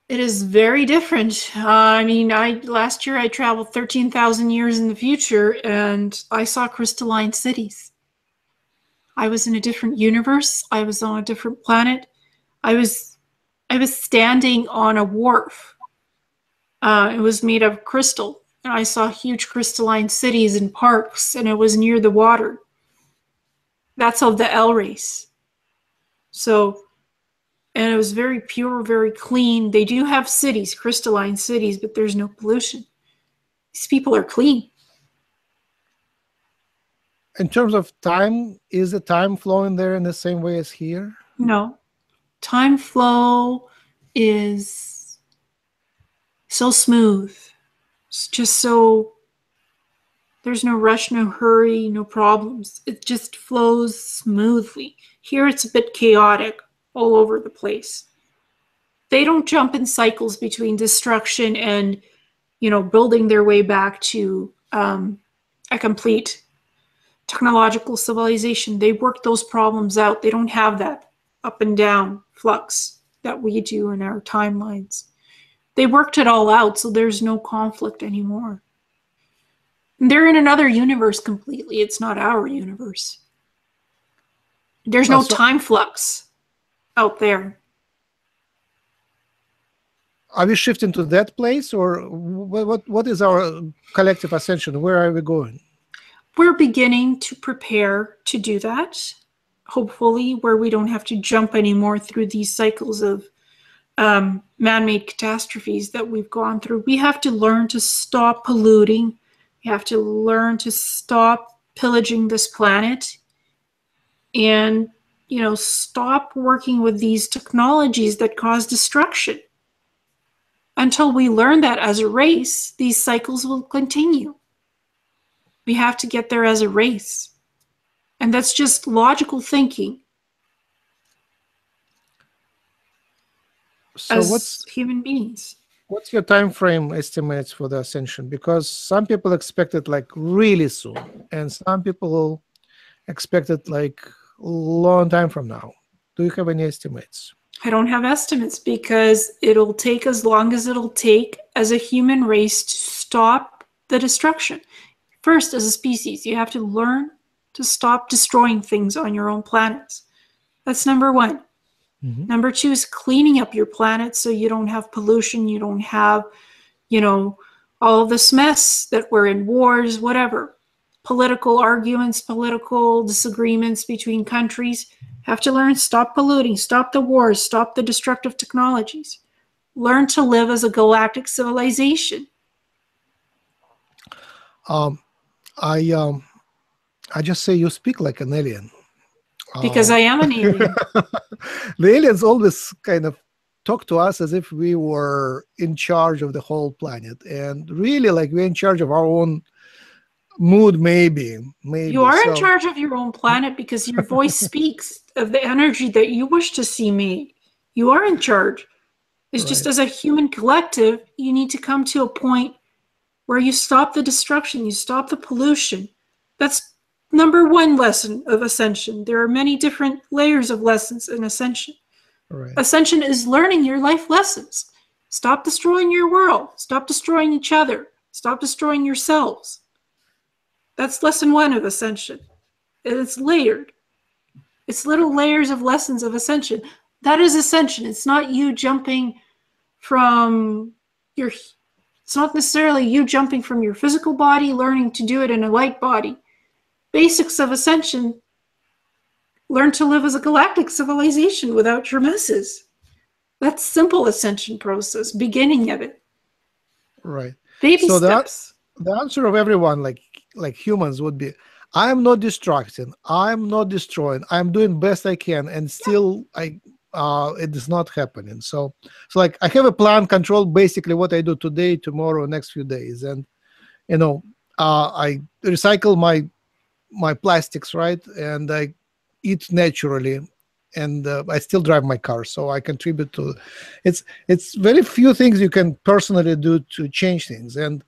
It is very different. Uh, I mean, I last year I traveled 13,000 years in the future and I saw crystalline cities. I was in a different universe. I was on a different planet. I was I was standing on a wharf. Uh, it was made of crystal, and I saw huge crystalline cities and parks, and it was near the water. That's of the L race. So and it was very pure, very clean. They do have cities, crystalline cities, but there's no pollution. These people are clean. In terms of time, is the time flowing there in the same way as here? No. Time flow is so smooth. It's just so there's no rush, no hurry, no problems. It just flows smoothly. Here it's a bit chaotic all over the place. They don't jump in cycles between destruction and, you know, building their way back to um, a complete technological civilization. They work those problems out. They don't have that up and down flux that we do in our timelines. They worked it all out, so there's no conflict anymore. And they're in another universe completely. It's not our universe. There's no so- time flux out there. Are we shifting to that place, or what? What, what is our collective ascension? Where are we going? We're beginning to prepare to do that, hopefully, where we don't have to jump anymore through these cycles of um, man made catastrophes that we've gone through. We have to learn to stop polluting. We have to learn to stop pillaging this planet and, you know, stop working with these technologies that cause destruction. Until we learn that as a race, these cycles will continue. We have to get there as a race. And that's just logical thinking So as what's human beings. what's your time frame estimates for the ascension? Because some people expect it like really soon, and some people expect it like long time from now. Do you have any estimates? I don't have estimates because it'll take as long as it'll take as a human race to stop the destruction. First, as a species, you have to learn to stop destroying things on your own planets. That's number one. Mhm. Number two is cleaning up your planet so you don't have pollution, you don't have, you know, all this mess that we're in wars, whatever. Political arguments, political disagreements between countries. Have to learn stop polluting, stop the wars, stop the destructive technologies. Learn to live as a galactic civilization. Um, I um, I just say you speak like an alien. Because Uh, I am an alien. the aliens always kind of talk to us as if we were in charge of the whole planet, and really, like we're in charge of our own mood. Maybe, maybe You are in charge of your own planet because your voice speaks of the energy that you wish to see me You are in charge. It's just as a human collective, you need to come to a point where you stop the destruction, you stop the pollution. That's number one lesson of ascension. There are many different layers of lessons in ascension. Right. Ascension is learning your life lessons. Stop destroying your world. Stop destroying each other. Stop destroying yourselves. That's lesson one of ascension. And it's layered. It's little layers of lessons of ascension. That is ascension. It's not you jumping from your, it's not necessarily you jumping from your physical body, learning to do it in a light body. Basics of ascension learn to live as a galactic civilization without your messes. That's simple ascension process, beginning of it. Right. Baby So that- steps. The answer of everyone, like like humans, would be, "I am not destructing. I'm not destroying. I'm doing best I can, and still, I uh, it is not happening." So, so like I have a plan, control basically what I do today, tomorrow, next few days, and you know, uh, I recycle my my plastics, right, and I eat naturally, and uh, I still drive my car, so I contribute to. It's it's very few things you can personally do to change things, and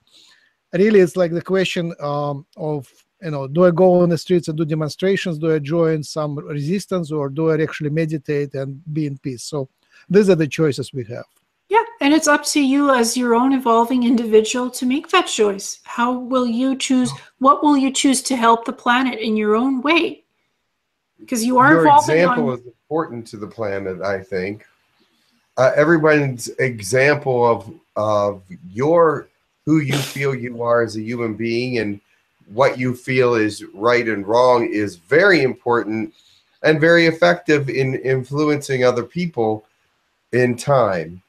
really it's like the question um, of you know do i go on the streets and do demonstrations? Do i join some resistance or do i actually meditate and be in peace? So these are the choices we have. Yeah and it's up to you as your own evolving individual to make that choice. How will you choose what will you choose to help the planet in your own way? Because you are Your evolving example on, is important to the planet, I think. Uh, everyone's example of of your who you feel you are as a human being and what you feel is right and wrong is very important and very effective in influencing other people in time.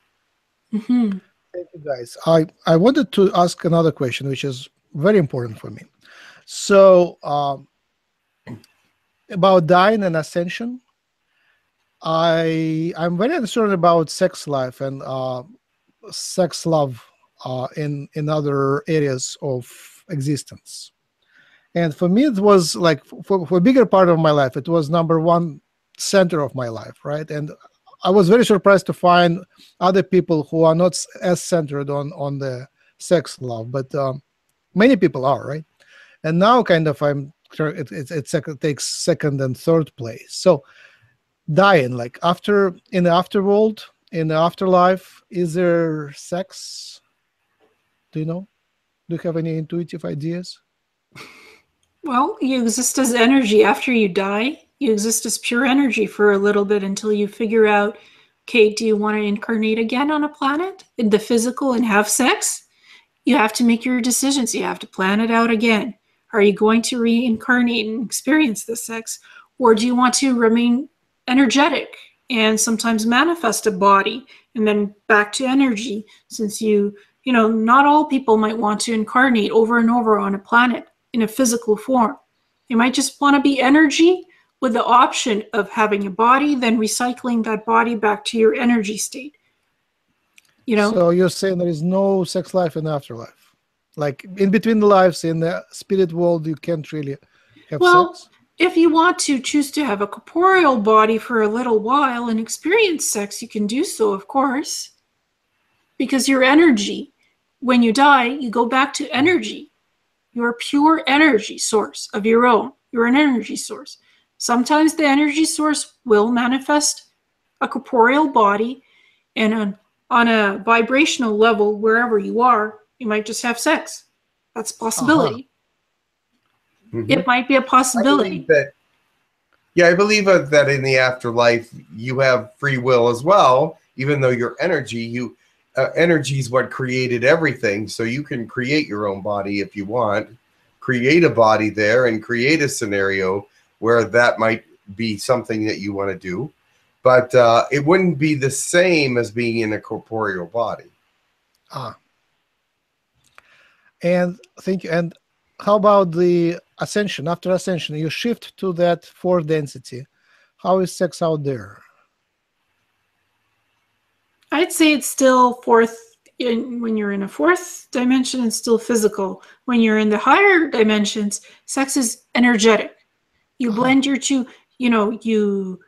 Mhm. Thank you, guys. I, I wanted to ask another question, which is very important for me. So, um, about dying and ascension, I I'm very concerned about sex life and uh, sex love uh, in in other areas of existence. And for me, it was like for, for a bigger part of my life, it was number one center of my life, right? And I was very surprised to find other people who are not as centered on on the sex love, but um, many people are, right? And now, kind of, I'm it it, it takes second and third place. So, dying, like after in the afterworld, in the afterlife, is there sex? Do you know? Do you have any intuitive ideas? well you exist as energy after you die you exist as pure energy for a little bit until you figure out okay do you want to incarnate again on a planet in the physical and have sex you have to make your decisions you have to plan it out again are you going to reincarnate and experience the sex or do you want to remain energetic and sometimes manifest a body and then back to energy since you you know not all people might want to incarnate over and over on a planet in a physical form you might just want to be energy with the option of having a body then recycling that body back to your energy state you know So you're saying there is no sex life in the afterlife, like in between the lives in the spirit world, you can't really have Well, sex. if you want to choose to have a corporeal body for a little while and experience sex, you can do so, of course. Because your energy, when you die, you go back to energy. You're a pure energy source of your own. You're an energy source. Sometimes the energy source will manifest a corporeal body, and on, on a vibrational level, wherever you are, you might just have sex. That's a possibility. Mhm. It might be a possibility. believe that. Yeah, I believe uh, that in the afterlife you have free will as well. Even though your energy, you uh, energy is what created everything. So you can create your own body if you want, create a body there, and create a scenario where that might be something that you want to do. But uh, it wouldn't be the same as being in a corporeal body. Ah. And thank you. And how about the ascension? After ascension, you shift to that fourth density. How is sex out there? I'd say it's still fourth. In, when you're in a fourth dimension, it's still physical. When you're in the higher dimensions, sex is energetic. You Uh-huh. blend your two. You know, you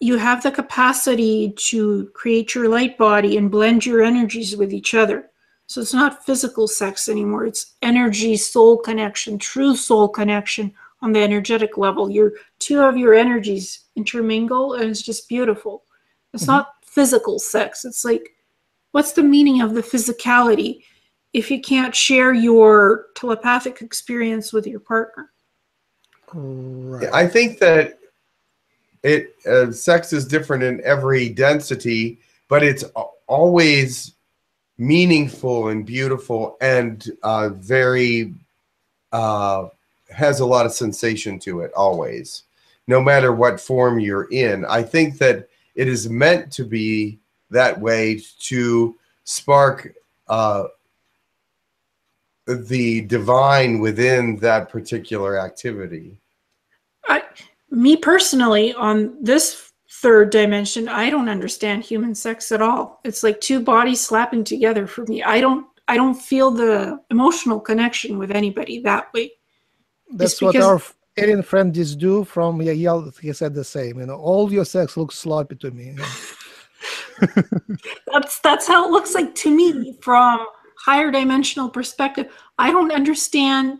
you have the capacity to create your light body and blend your energies with each other. So it's not physical sex anymore. It's energy, soul connection, true soul connection on the energetic level. Your two of your energies intermingle, and it's just beautiful. It's Mhm. not physical sex. It's like, what's the meaning of the physicality if you can't share your telepathic experience with your partner? Right. I think that it uh, sex is different in every density, but it's always meaningful and beautiful and uh, very uh, has a lot of sensation to it. Always, no matter what form you're in. I think that it is meant to be that way to spark uh, the divine within that particular activity. I, me personally, on this third dimension, I don't understand human sex at all. It's like two bodies slapping together for me. I don't, I don't feel the emotional connection with anybody that way. That's It's what our alien friend is do from Yahyel. He said the same. You know, all your sex looks sloppy to me. That's that's how it looks like to me from higher dimensional perspective. I don't understand.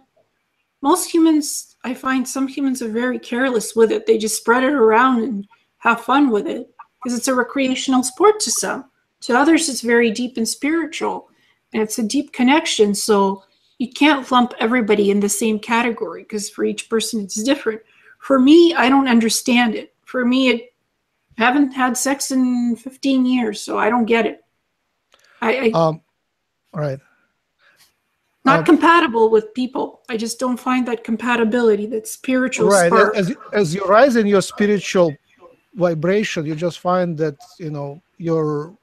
Most humans, I find some humans are very careless with it. They just spread it around and have fun with it because it's a recreational sport to some. To others, it's very deep and spiritual, and it's a deep connection. So you can't lump everybody in the same category because for each person it's different. For me, I don't understand it. For me, it I haven't had sex in 15 years, so I don't get it. I, I Um, right. not um, compatible with people. I just don't find that compatibility, that spiritual right spark. as, as you rise in your spiritual vibration you just find that you know your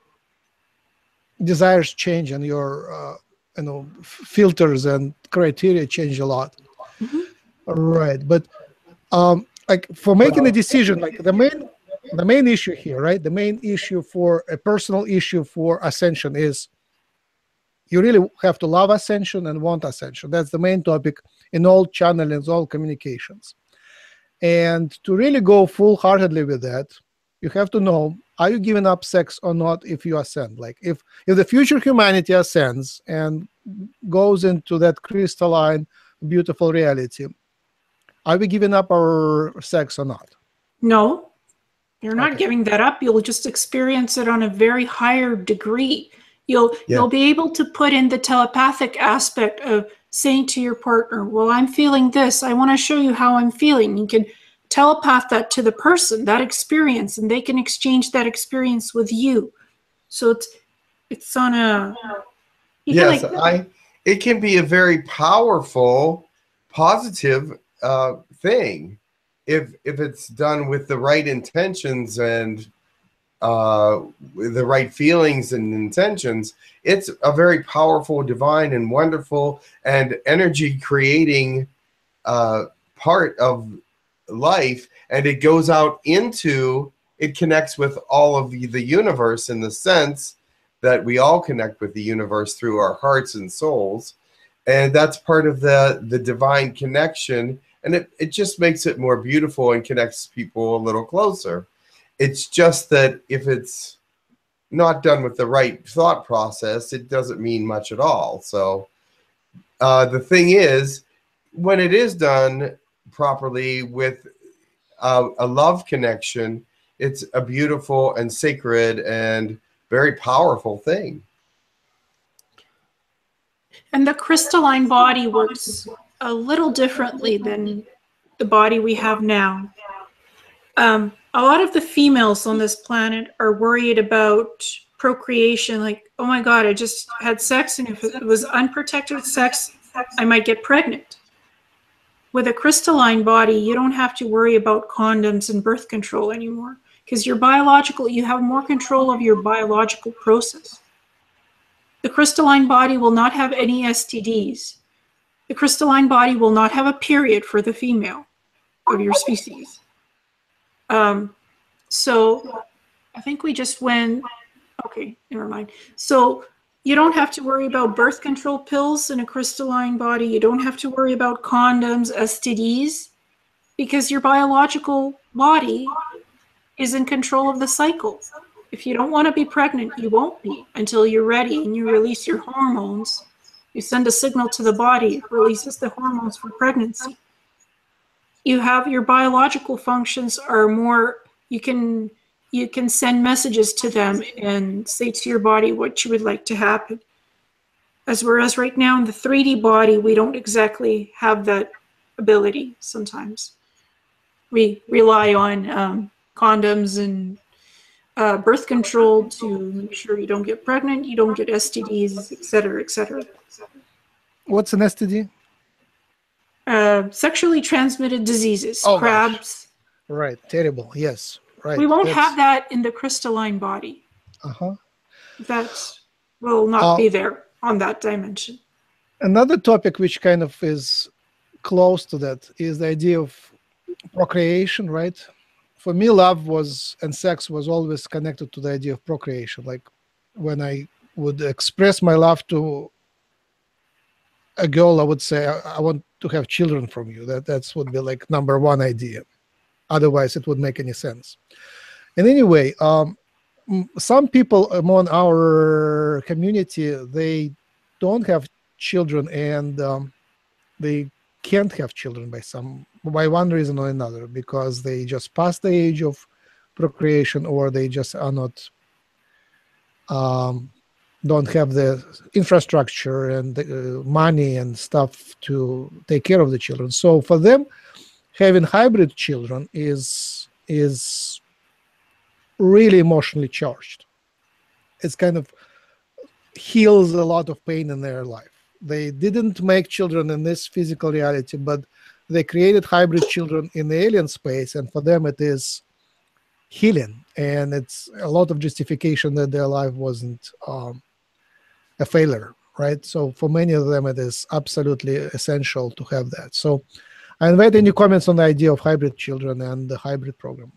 desires change and your uh, you know filters and criteria change a lot. Mhm. right but um like for making a decision like the main the main issue here right the main issue for a personal issue for ascension is you really have to love ascension and want ascension. That's the main topic in all channelings all communications. And to really go full heartedly with that, you have to know are you giving up sex or not if you ascend? Like if if the future humanity ascends and goes into that crystalline, beautiful reality, are we giving up our sex or not? No, you're not Okay. giving that up. You'll just experience it on a very higher degree. You'll Yeah. you'll be able to put in the telepathic aspect of saying to your partner, "Well, I'm feeling this. I want to show you how I'm feeling." You can telepath that to the person, that experience, and they can exchange that experience with you. So it's it's on a yes, like- I. It can be a very powerful, positive uh, thing if if it's done with the right intentions and uh, the right feelings and intentions. It's a very powerful, divine, and wonderful, and energy creating uh, part of life, and it goes out into. It connects with all of the, the universe in the sense that we all connect with the universe through our hearts and souls. And that's part of the the divine connection. And it, it just makes it more beautiful and connects people a little closer. It's just that if it's not done with the right thought process it doesn't mean much at all. So uh, the thing is when it is done properly with uh, a love connection it's a beautiful and sacred and very powerful thing And the crystalline body works a little differently than the body we have now. Um, a lot of the females on this planet are worried about procreation. Like, oh my God, I just had sex, and if it was unprotected sex, I might get pregnant. With a crystalline body, you don't have to worry about condoms and birth control anymore because your biological, you have more control of your biological process. The crystalline body will not have any STDs. The crystalline body will not have a period for the female of your species. Um, so I think we just went, okay, never mind. So you don't have to worry about birth control pills in a crystalline body. You don't have to worry about condoms, STDs, because your biological body is in control of the cycle. If you don't want to be pregnant, you won't be until you're ready and you release your hormones. You send a signal to the body, it releases the hormones for pregnancy. You have your biological functions are more you can you can send messages to them and say to your body what you would like to happen. As whereas right now in the 3D body, we don't exactly have that ability sometimes. We rely on um, condoms and uh, birth control to make sure you don't get pregnant, you don't get STDs, et cetera, et cetera. What's an STD? Uh, sexually transmitted diseases, Oh, gosh. crabs. Right, terrible. Yes, right. We won't That's- have that in the crystalline body. Uh-huh. That will not Uh, be there on that dimension. Another topic which kind of is close to that is the idea of procreation, right? For me, love was and sex was always connected to the idea of procreation. Like when I would express my love to a girl, I would say, I, I want to have children from you. That that's would be like number one idea. Otherwise, it would make any sense. And anyway, um, some people among our community they don't have children and um, they can't have children by some by one reason or another because they just passed the age of procreation or they just are not um, don't have the infrastructure and the, uh, money and stuff to take care of the children so for them having hybrid children is is really emotionally charged. It's kind of heals a lot of pain in their life. They didn't make children in this physical reality but they created hybrid children in the alien space and for them it is healing. And it's a lot of justification that their life wasn't um, a failure right? So for many of them it is absolutely essential to have that. So i invite any comments on the idea of hybrid children and the hybrid program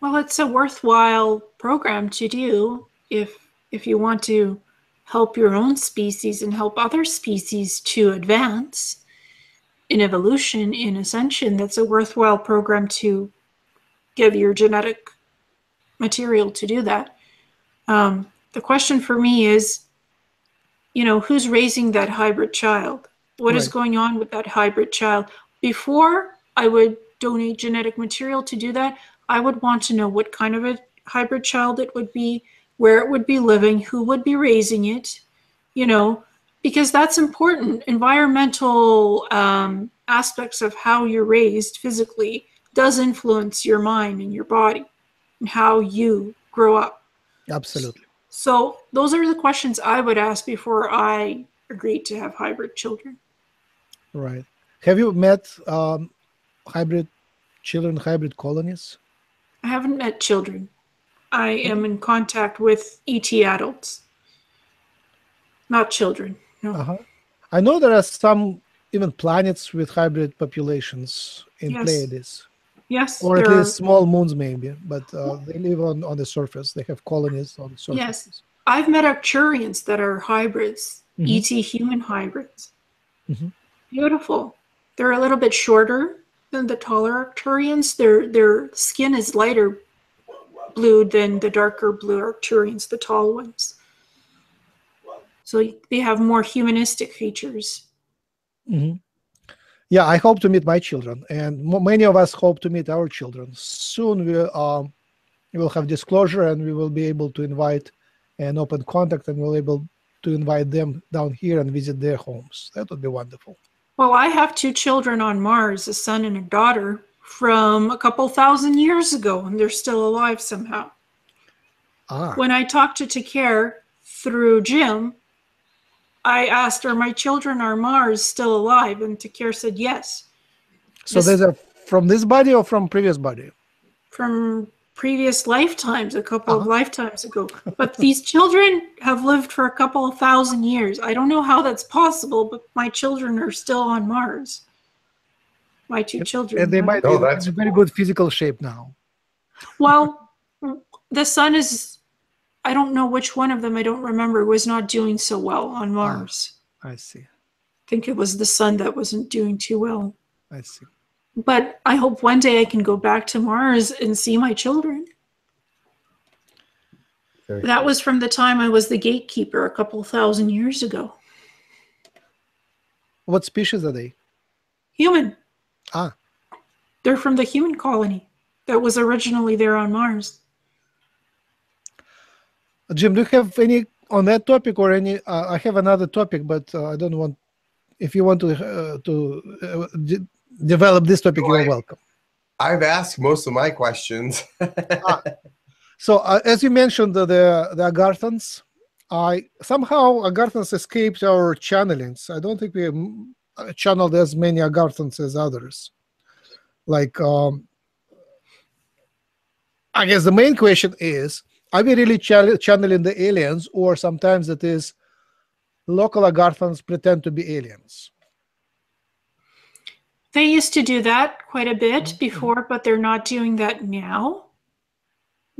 Well, it's a worthwhile program to do if if you want to help your own species and help other species to advance in evolution, in ascension. That's a worthwhile program to give your genetic material to do that. Um, the question for me is, you know, who's raising that hybrid child? What is Right. going on with that hybrid child? Before I would donate genetic material to do that, I would want to know what kind of a hybrid child it would be, where it would be living, who would be raising it, you know, because that's important. Environmental um, aspects of how you're raised physically does influence your mind and your body and how you grow up. absolutely So those are the questions I would ask before I agreed to have hybrid children. Right have you met um, hybrid children hybrid colonies I haven't met children. I am in contact with ET adults, not children. No. Uh-huh. I know there are some even planets with hybrid populations in Yes. Pleiades, Yes, or at there are- least small moons, maybe. But uh, they live on, on the surface. They have colonies on the surface. Yes. I've met Arcturians that are hybrids, Mhm. ET human hybrids. Mhm. Beautiful. They're a little bit shorter than the taller Arcturians. Their their skin is lighter blue than the darker blue Arcturians, the tall ones. So they have more humanistic features. hmm Yeah, I hope to meet my children, and many of us hope to meet our children. Soon we um, will have disclosure, and we will be able to invite and open contact, and we'll be able to invite them down here and visit their homes. That would be wonderful. Well, I have two children on Mars, a son and a daughter, from a couple thousand years ago, and they're still alive somehow. Ah, When I talked to Takare through Jim, I asked, Are my children on Mars still alive? And Takare said, Yes. so this- there's a from this body or from previous body? From previous lifetimes, a couple of Uh-huh. lifetimes ago. But these children have lived for a couple of thousand years. I don't know how that's possible, but my children are still on Mars. My two children. And they right? might Oh, be that's in very good physical shape now. Well, the sun is, I don't know which one of them, I don't remember, was not doing so well on Mars. I see. I think it was the sun that wasn't doing too well. I see. But I hope one day I can go back to Mars and see my children. Very That cool. was from the time I was the gatekeeper a couple thousand years ago. What species are they? Human. Ah, They're from the human colony that was originally there on Mars. Jim, do you have any on that topic or any? Uh, I have another topic, but uh, I don't want. If you want to uh, to uh, develop this topic, you're welcome. I've asked most of my questions. So, uh, as you mentioned, the the, the Agarthans, I somehow Agarthans escaped our channelings. I don't think we uh, channeled as many Agarthans as others. Like, um, I guess the main question is: Are we really channel- channeling the aliens, or sometimes it is local Agarthans pretend to be aliens? They used to do that quite a bit Mhm. before, but they're not doing that now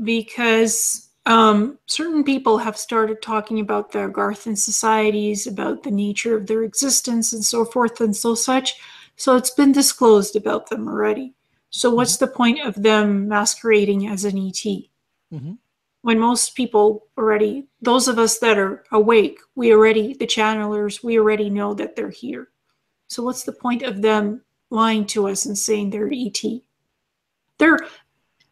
because um, certain people have started talking about the Agarthan societies, about the nature of their existence, and so forth and so such. So it's been disclosed about them already. So what's the point of them masquerading as an ET? Mhm. when most people already, those of us that are awake, we already, the channelers, we already know that they're here. So what's the point of them lying to us and saying they're ET? Their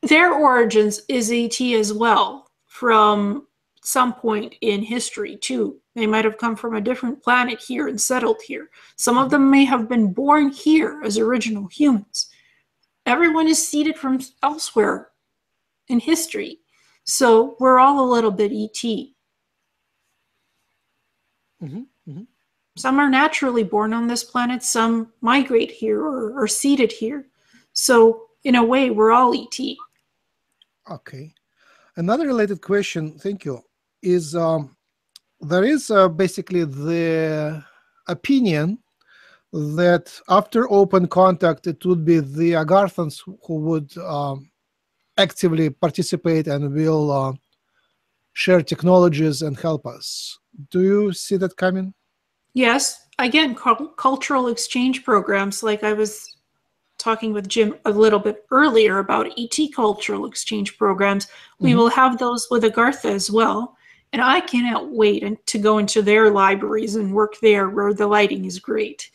their origins is ET as well from some point in history too. They might have come from a different planet here and settled here. Some of them may have been born here as original humans. Everyone is seeded from elsewhere in history. So we're all a little bit ET. Mhm, mhm. Some are naturally born on this planet, some migrate here or are seeded here. So, in a way, we're all ET. Okay. Another related question, thank you, is um, there is uh, basically the opinion that after open contact, it would be the Agarthans who would um, actively participate and will uh, share technologies and help us. Do you see that coming? Yes, again, cultural exchange programs, like I was talking with Jim a little bit earlier about ET cultural exchange programs, we Mhm. will have those with Agartha as well. And I cannot wait and- to go into their libraries and work there where the lighting is great.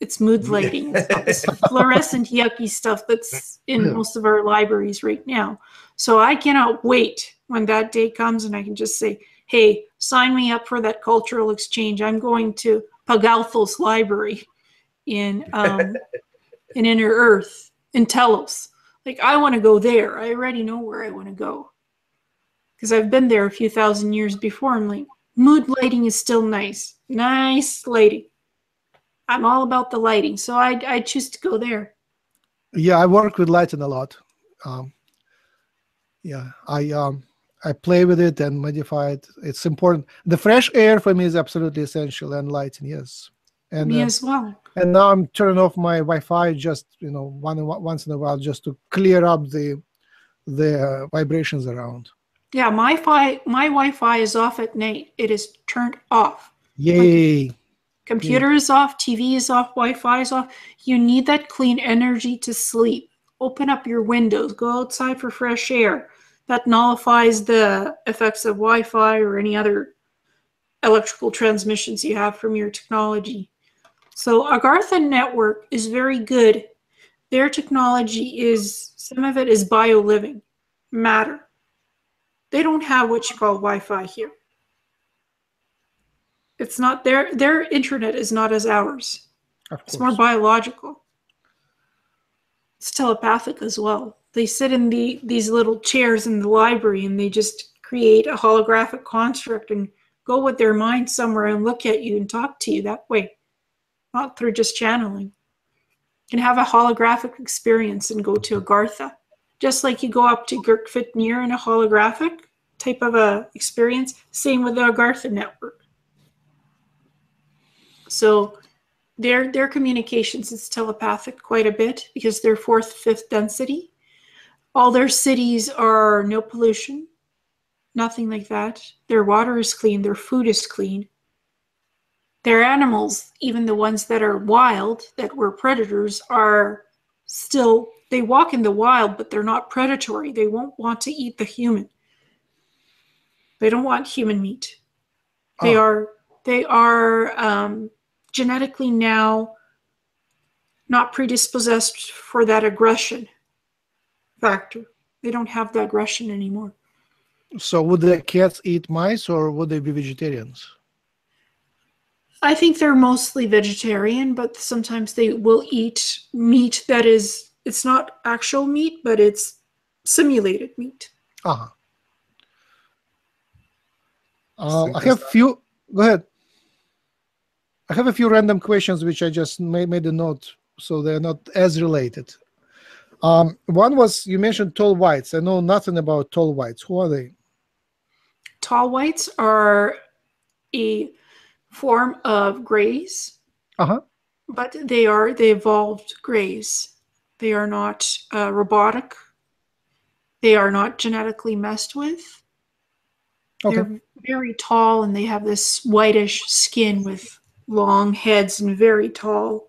It's mood lighting, it's fluorescent yucky stuff that's in most of our libraries right now. So I cannot wait when that day comes and I can just say, hey, sign me up for that cultural exchange. I'm going to Porthologos Library in um, in Inner Earth in Telos. Like I want to go there. I already know where I want to go because I've been there a few thousand years before. I'm like, mood lighting is still nice, nice lighting. I'm all about the lighting, so I I choose to go there. Yeah, I work with lighting a lot. Um, yeah, I um, I play with it and modify it. It's important. The fresh air for me is absolutely essential, and lighting, yes. And Me uh, as well. and now I'm turning off my Wi-Fi just you know one once in a while just to clear up the the uh, vibrations around. Yeah, my fi my Wi-Fi is off at night. It is turned off. Yay! Computer is off, TV is off, Wi-Fi is off. You need that clean energy to sleep. Open up your windows, go outside for fresh air. That nullifies the effects of Wi-Fi or any other electrical transmissions you have from your technology. So Agartha network is very good. Their technology is some of it is bio living, matter. They don't have what you call Wi-Fi here. It's not their their internet is not as ours. It's more biological. It's telepathic as well. They sit in the these little chairs in the library and they just create a holographic construct and go with their mind somewhere and look at you and talk to you that way, not through just channeling. and have a holographic experience and go to Agartha, just like you go up to Girk-Fitneer in a holographic type of a experience. Same with the Agartha network. So their their communications is telepathic quite a bit because they're fourth fifth density all their cities are no pollution nothing like that. Their water is clean their food is clean. Their animals even the ones that are wild that were predators are still they walk in the wild but they're not predatory. They won't want to eat the human. They don't want human meat. They Oh. are they are um, genetically now not predisposed for that aggression factor. They don't have the aggression anymore. So would the cats eat mice or would they be vegetarians? I think they're mostly vegetarian, but sometimes they will eat meat that is it's not actual meat, but it's simulated meat. Uh-huh. Uh, I have few. Go ahead. I have a few random questions which I just made, made a note, so they're not as related. Um, one was you mentioned tall whites. I know nothing about tall whites. Who are they? Tall whites are a form of grays, Uh-huh. but they are the evolved grays. They are not uh, robotic. They are not genetically messed with. Okay. They're very tall and they have this whitish skin with long heads and very tall.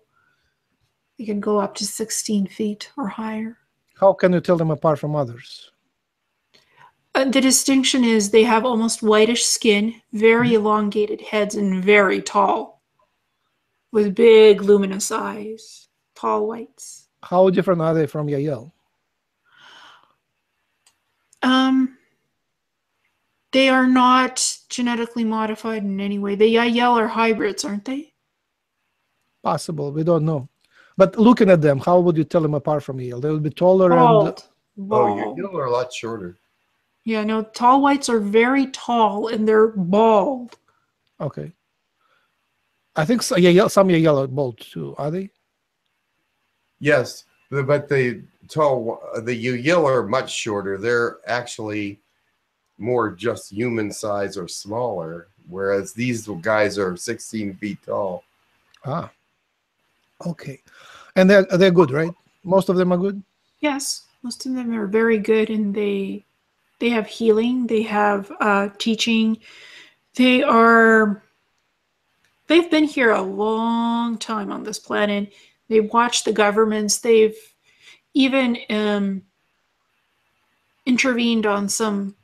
They can go up to 16 feet or higher. How can you tell them apart from others? Uh, the distinction is they have almost whitish skin, very elongated heads, and very tall, with big luminous eyes, tall whites. How different are they from Yahyel? Um, they are not genetically modified in any way. The Yahyel are hybrids, aren't they? Possible, we don't know. But looking at them, how would you tell them apart from Yahyel? They would be taller and Bald. Oh, your Bald. Yahyel are a lot shorter. Yeah, no, tall whites are very tall and they're bald. okay. I think so, Yahyel, some Yahyel are bald too. Are they? Yes, but the tall, the Yahyel are much shorter. They're actually more just human size or smaller, whereas these guys are 16 feet tall. Ah. Okay. And they're they're good, right? Most of them are good. Yes, most of them are very good and they they have healing, they have uh teaching. They are they've been here a long time on this planet. They've watched the governments, they've even um intervened on some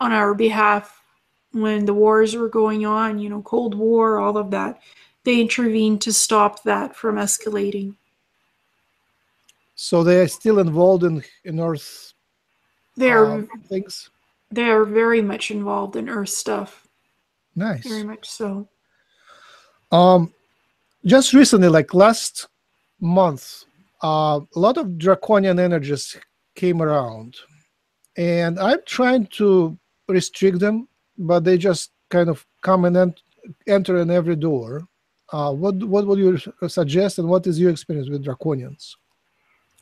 on our behalf when the wars were going on, you know, Cold War, all of that. They intervened to stop that from escalating. So they are still involved in in Earth They're uh, things. they are very much involved in Earth stuff. Nice. Very much so. Um, just recently, like last month, uh, a lot of draconian energies came around, and I'm trying to restrict them, but they just kind of come and ent- enter in every door. Uh, what what would you suggest, and what is your experience with draconians?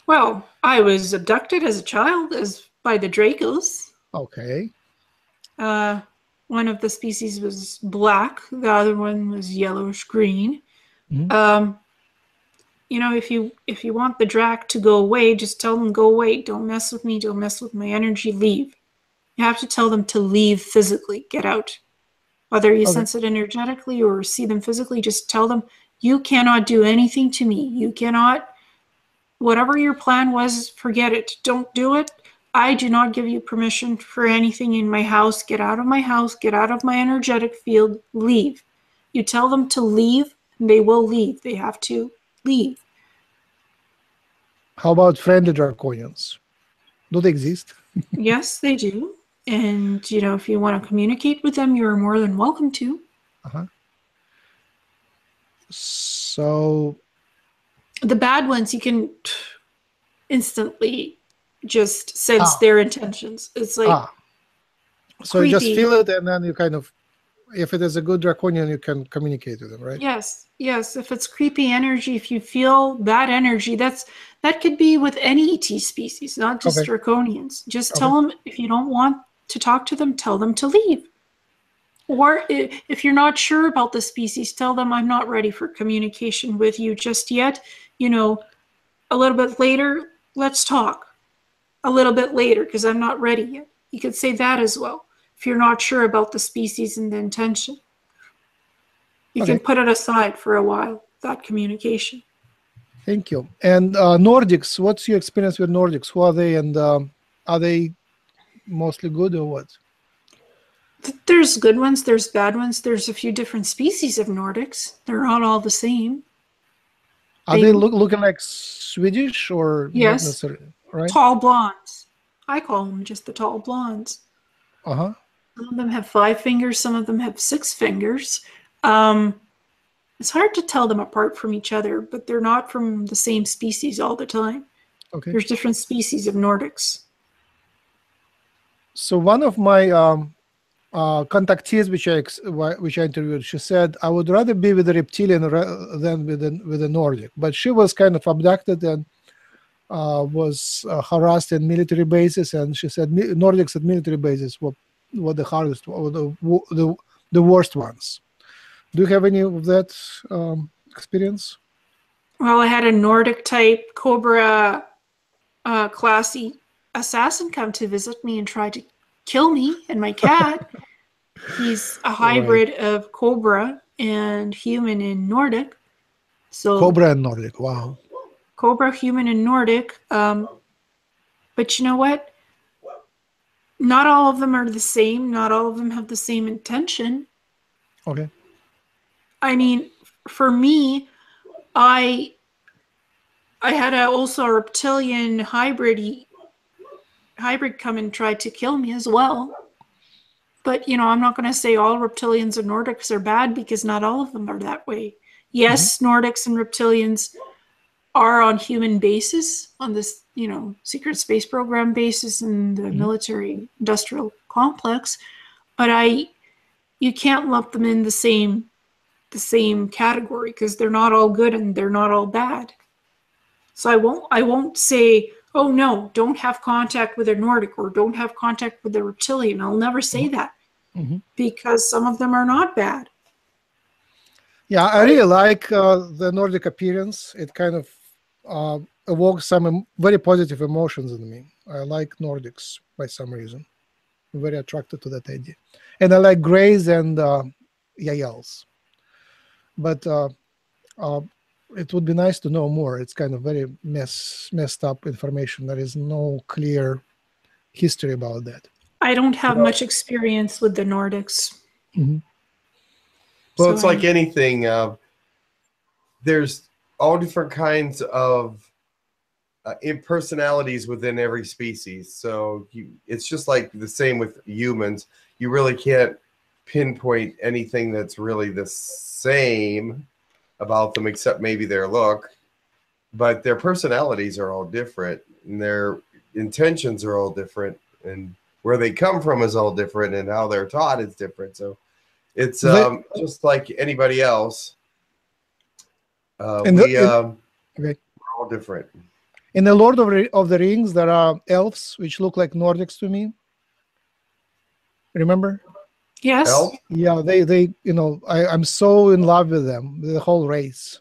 Well, I was abducted as a child as by the Dracos. Okay, Uh, one of the species was black, the other one was yellowish green. Mhm. Um, you know, if you if you want the Drac to go away, just tell them go away. Don't mess with me. Don't mess with my energy. Leave. You have to tell them to leave physically. Get out. Whether you Okay. sense it energetically or see them physically, just tell them you cannot do anything to me. You cannot. Whatever your plan was, forget it. Don't do it. I do not give you permission for anything in my house. Get out of my house. Get out of my energetic field. Leave. You tell them to leave, and they will leave. They have to leave. how about friendly draconians? Do they exist? yes, they do. And, you know, if you want to communicate with them, you're more than welcome to. Uh-huh. So The bad ones, you can instantly just sense Ah. their intentions. It's like, ah, so you just feel it, and then you kind of, if it is a good draconian, you can communicate with them, right? Yes, yes. If it's creepy energy, if you feel that energy, that's that could be with any ET species, not just Okay. draconians. Just tell them if you don't want to talk to them, tell them to leave. Or if you're not sure about the species, tell them I'm not ready for communication with you just yet. You know, a little bit later, let's talk. A little bit later, because I'm not ready yet. You could say that as well if you're not sure about the species and the intention. You can put it aside for a while, that communication. Thank you. And uh, Nordics, what's your experience with Nordics? Who are they, and um, are they mostly good or what? There's good ones, there's bad ones. There's a few different species of Nordics. They're not all the same. Are They- they look, looking like Swedish or Yes. Right? Tall blondes. I call them just the tall blondes. Uh huh. Some of them have five fingers, some of them have six fingers. Um, it's hard to tell them apart from each other, but they're not from the same species all the time. Okay. There's different species of Nordics. So one of my um, uh, contactees, which I which I interviewed, she said I would rather be with a reptilian than with a, with a Nordic. But she was kind of abducted and uh, was uh, harassed in military bases, and she said Nordics at military bases were were the hardest, or the the the worst ones. Do you have any of that um, experience? Well, I had a Nordic type Cobra uh, classy assassin come to visit me and try to kill me and my cat. He's a hybrid of Cobra and human in Nordic. So Cobra and Nordic. Wow. Cobra, human, and Nordic. Um, but you know what? not all of them are the same. Not all of them have the same intention. Okay. I mean, for me, I I had a, also a reptilian hybrid hybrid come and try to kill me as well. But you know, I'm not going to say all reptilians and Nordics are bad because not all of them are that way. Yes, mm-hmm. Nordics and reptilians are on human basis on this, you know, secret space program basis in the mm-hmm. military industrial complex, but I you can't lump them in the same the same category because they're not all good and they're not all bad. So I won't I won't say, oh no, don't have contact with a Nordic or don't have contact with a reptilian. I'll never say mm-hmm. that mm-hmm. because some of them are not bad. Yeah, I really like uh, the Nordic appearance. It kind of uh, evokes some very positive emotions in me. I like Nordics by some reason. I'm very attracted to that idea, and I like Greys and uh, Yahyels. But uh, uh, it would be nice to know more. It's kind of very mess messed up information. There is no clear history about that. I don't have much experience with the Nordics. Mm-hmm. Well, so it's like anything. Uh, there's all different kinds of uh, personalities within every species. So you, it's just like the same with humans. You really can't pinpoint anything that's really the same about them except maybe their look but their personalities are all different and their intentions are all different and where they come from is all different and how they're taught is different. So it's um, just like anybody else uh, we the, um, okay. we're all different. In the lord of, of the rings there are elves which look like nordics to me. Remember Yes. Elf? Yeah, they they you know I I'm so in love with them, the whole race.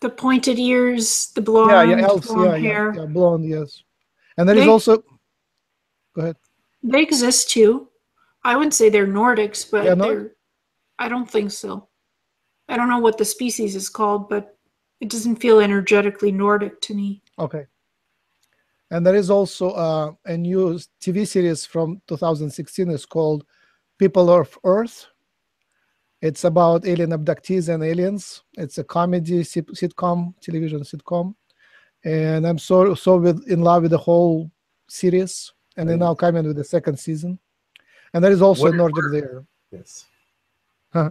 The pointed ears, the blonde, yeah, yeah, elves, blonde yeah, hair. Yeah, yeah, blonde, yes. And then there's also. Go ahead. They exist too. I wouldn't say they're Nordics, but yeah, they're. I don't think so. I don't know what the species is called, but it doesn't feel energetically Nordic to me. Okay. And there is also uh, a new TV series from 2016. It's called People of Earth. It's about alien abductees and aliens. It's a comedy sitcom, television sitcom, and I'm so so with, in love with the whole series. And they're now coming with the second season, and there is also what, Nordic there. Yes. Huh.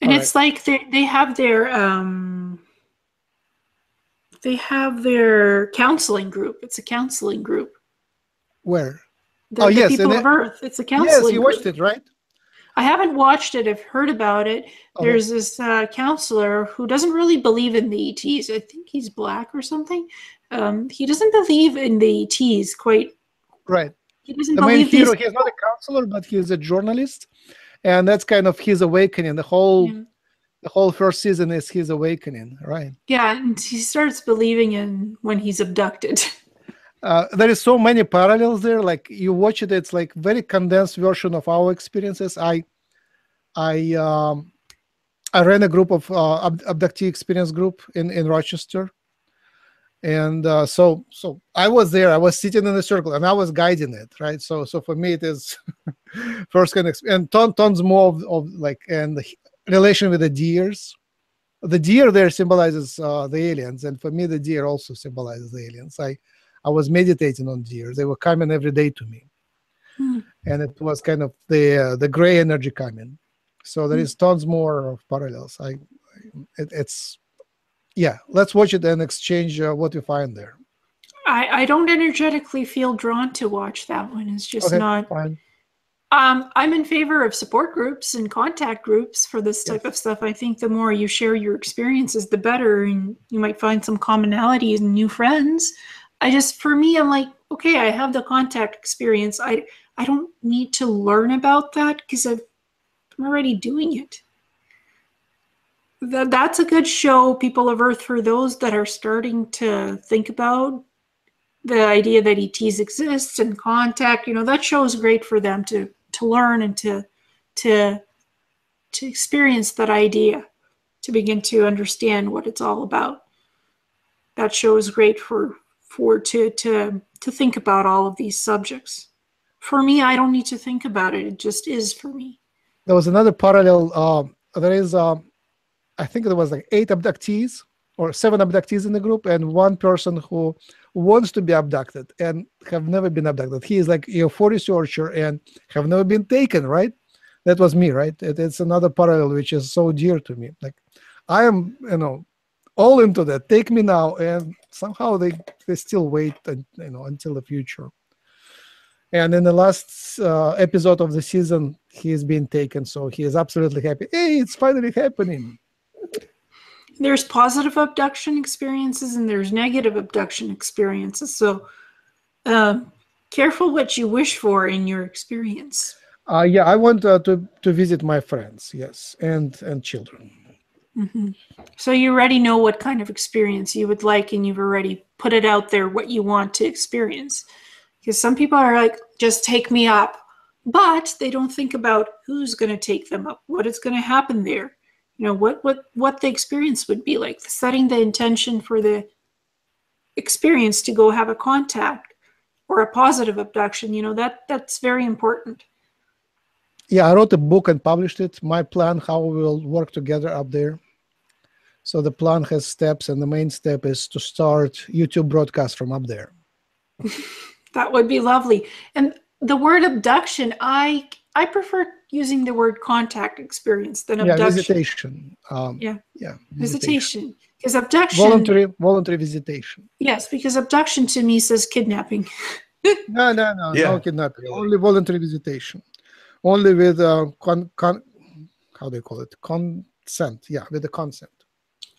And All it's right. like they they have their um they have their counseling group. It's a counseling group. Where? The, oh the yes, people of Earth. It's a counseling. Yes, you watched it, right? I haven't watched it. I've heard about it. Okay. There's this uh, counselor who doesn't really believe in the ETs. I think he's black or something. Um, he doesn't believe in the ETs quite. Right. He doesn't the believe main hero. He's not a counselor, but he's a journalist, and that's kind of his awakening. The whole. Yeah. The whole first season is his awakening, right? Yeah, and he starts believing in when he's abducted. uh, there is so many parallels there like you watch it it's like very condensed version of our experiences. I i um i ran a group of uh, abductee experience group in in rochester. And uh, so so i was there i was sitting in the circle and i was guiding it right? So so for me it is first kind of and ton, tons more of, of like and relation with the deers. The deer there symbolizes uh, the aliens and for me the deer also symbolizes the aliens. I I was meditating on deer. They were coming every day to me, hmm. and it was kind of the uh, the gray energy coming. So there hmm. is tons more of parallels. I, it, it's yeah. Let's watch it and exchange uh, what you find there. I I don't energetically feel drawn to watch that one. It's just okay, not. Fine. Um, I'm in favor of support groups and contact groups for this type yes. of stuff. I think the more you share your experiences, the better, and you might find some commonalities and new friends. I just for me I'm like okay I have the contact experience. I I don't need to learn about that because I'm already doing it. That that's a good show people of Earth for those that are starting to think about the idea that ETs exist and contact. You know that show is great for them to to learn and to to to experience that idea to begin to understand what it's all about. That show is great for for to to to think about all of these subjects for me, I don't need to think about it. It just is for me. There was another parallel. Um, there is, um, I think there was like eight abductees or seven abductees in the group, and one person who wants to be abducted and have never been abducted. He is like a 40 searcher and have never been taken, right? That was me, right? It, it's another parallel which is so dear to me. Like I am, you know, all into that. Take me now, and somehow they they still wait, and you know, until the future. And in the last uh, episode of the season, he is being taken, so he is absolutely happy. Hey, it's finally happening. There's positive abduction experiences and there's negative abduction experiences. So, uh, careful what you wish for in your experience. Uh, yeah, I want uh, to to visit my friends, yes, and and children. Hmm So you already know what kind of experience you would like, and you've already put it out there what you want to experience. Because some people are like, just take me up, but they don't think about who's going to take them up, what is going to happen there, you know, what what what the experience would be like, setting the intention for the experience to go have a contact or a positive abduction. You know that that's very important. Yeah, I wrote a book and published it. My plan, how we will work together up there. So the plan has steps, and the main step is to start YouTube broadcast from up there. That would be lovely. And the word abduction, I I prefer using the word contact experience than abduction. Yeah, visitation. Um, Yeah. yeah, Visitation. Because abduction, Voluntary, voluntary visitation. yes, because abduction to me says kidnapping. No, no, no, Yeah, no kidnapping. Only voluntary visitation. Only with uh, con, con, how do you call it? Consent. Yeah, with the consent.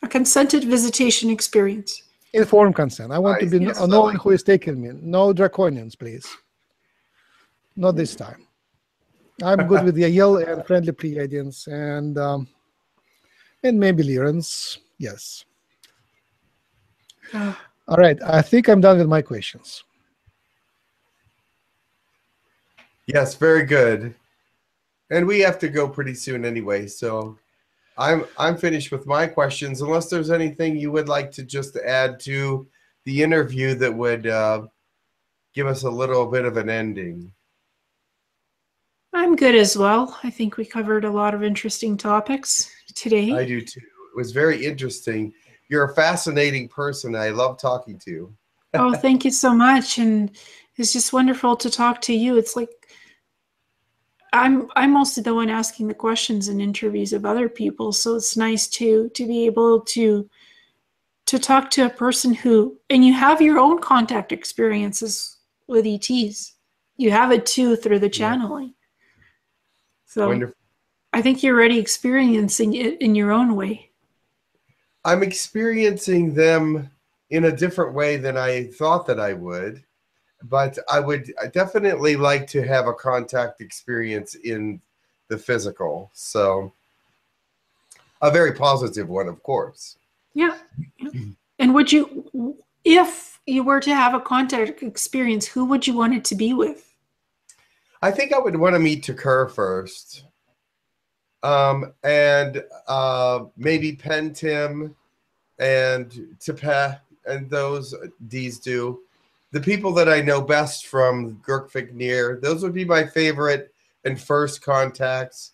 A consented visitation experience. Informed consent. I want to be Yes, kn- I knowing like who is taking me. No draconians, please. Not this time. I'm good with the Yahyel and friendly Pleiadians and um, and maybe Lyrans. Yes. Uh, All right. I think I'm done with my questions. Yes, very good. And we have to go pretty soon anyway, so I'm I'm finished with my questions. Unless there's anything you would like to just add to the interview that would uh, give us a little bit of an ending. I'm good as well. I think we covered a lot of interesting topics today. I do too. It was very interesting. You're a fascinating person. I love talking to. You. oh, thank you so much. And it's just wonderful to talk to you. It's like I'm I'm mostly the one asking the questions in interviews of other people. So it's nice to to be able to to talk to a person who and you have your own contact experiences with ETs. You have it too through the channeling. So Wonderful. I think you're already experiencing it in your own way. I'm experiencing them in a different way than I thought that I would, but I would definitely like to have a contact experience in the physical. So, a very positive one, of course. Yeah. And would you, if you were to have a contact experience, who would you want it to be with? I think I would want to meet Takur first. Um, and uh, maybe Pentim and Tepe and those these do. The people that I know best from Girk-Fitneer, those would be my favorite and first contacts.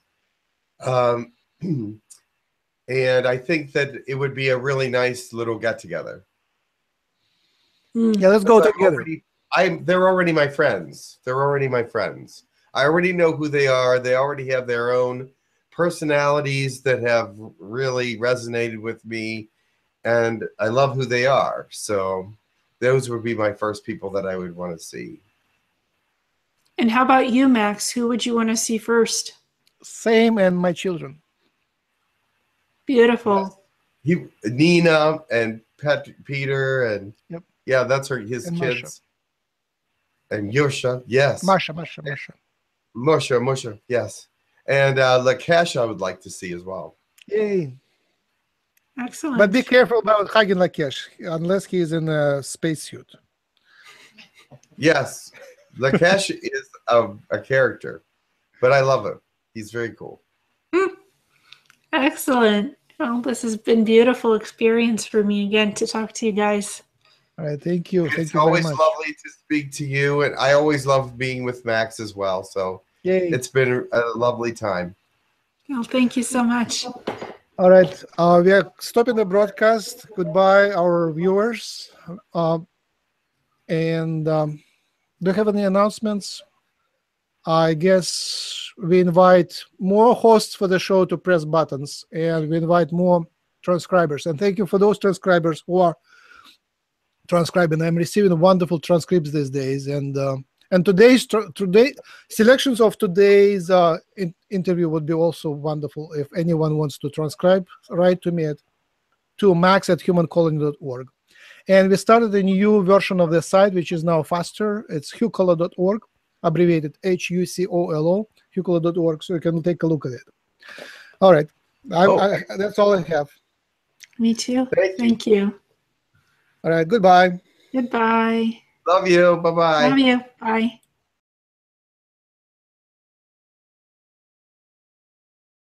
Um, and I think that it would be a really nice little get together. Yeah, let's go I'm together. already- I'm they're already my friends. They're already my friends. I already know who they are. They already have their own personalities that have really resonated with me and I love who they are. So those would be my first people that I would want to see. And how about you, Max? Who would you want to see first? Same and my children. Beautiful. He Nina and Pet Peter and Yep. yeah, that's her his And Masha. kids. And Yosha, yes. Masha, Masha, Masha. Musha, Musha, yes. And uh Lakesh I would like to see as well. Yay. Excellent. But be careful about hugging Lakesh unless he is in a spacesuit. Yes, Lakesh is a, a character, but I love him. He's very cool. Hmm. Excellent. Well, this has been beautiful experience for me again to talk to you guys. All right. Thank you. Thank it's you very always much. lovely to speak to you, and I always love being with Max as well. So Yay. it's been a lovely time. Oh, thank you so much. All right. Uh, we are stopping the broadcast. Goodbye, our viewers. Um, and um, do you have any announcements? I guess we invite more hosts for the show to press buttons, and we invite more transcribers. And thank you for those transcribers who are transcribing. I'm receiving wonderful transcripts these days, and uh, and today's today selections of today's uh, in- interview would be also wonderful if anyone wants to transcribe. Write to me at to max at humancolony.org. And we started a new version of the site, which is now faster. It's hucolo.org, abbreviated H U C O L O, hucolo.org, so you can take a look at it. All right. I, Oh. I, that's all I have. Me too. Thank you. Thank you. All right. Goodbye. Goodbye. Love you. Bye bye. Love you. Bye.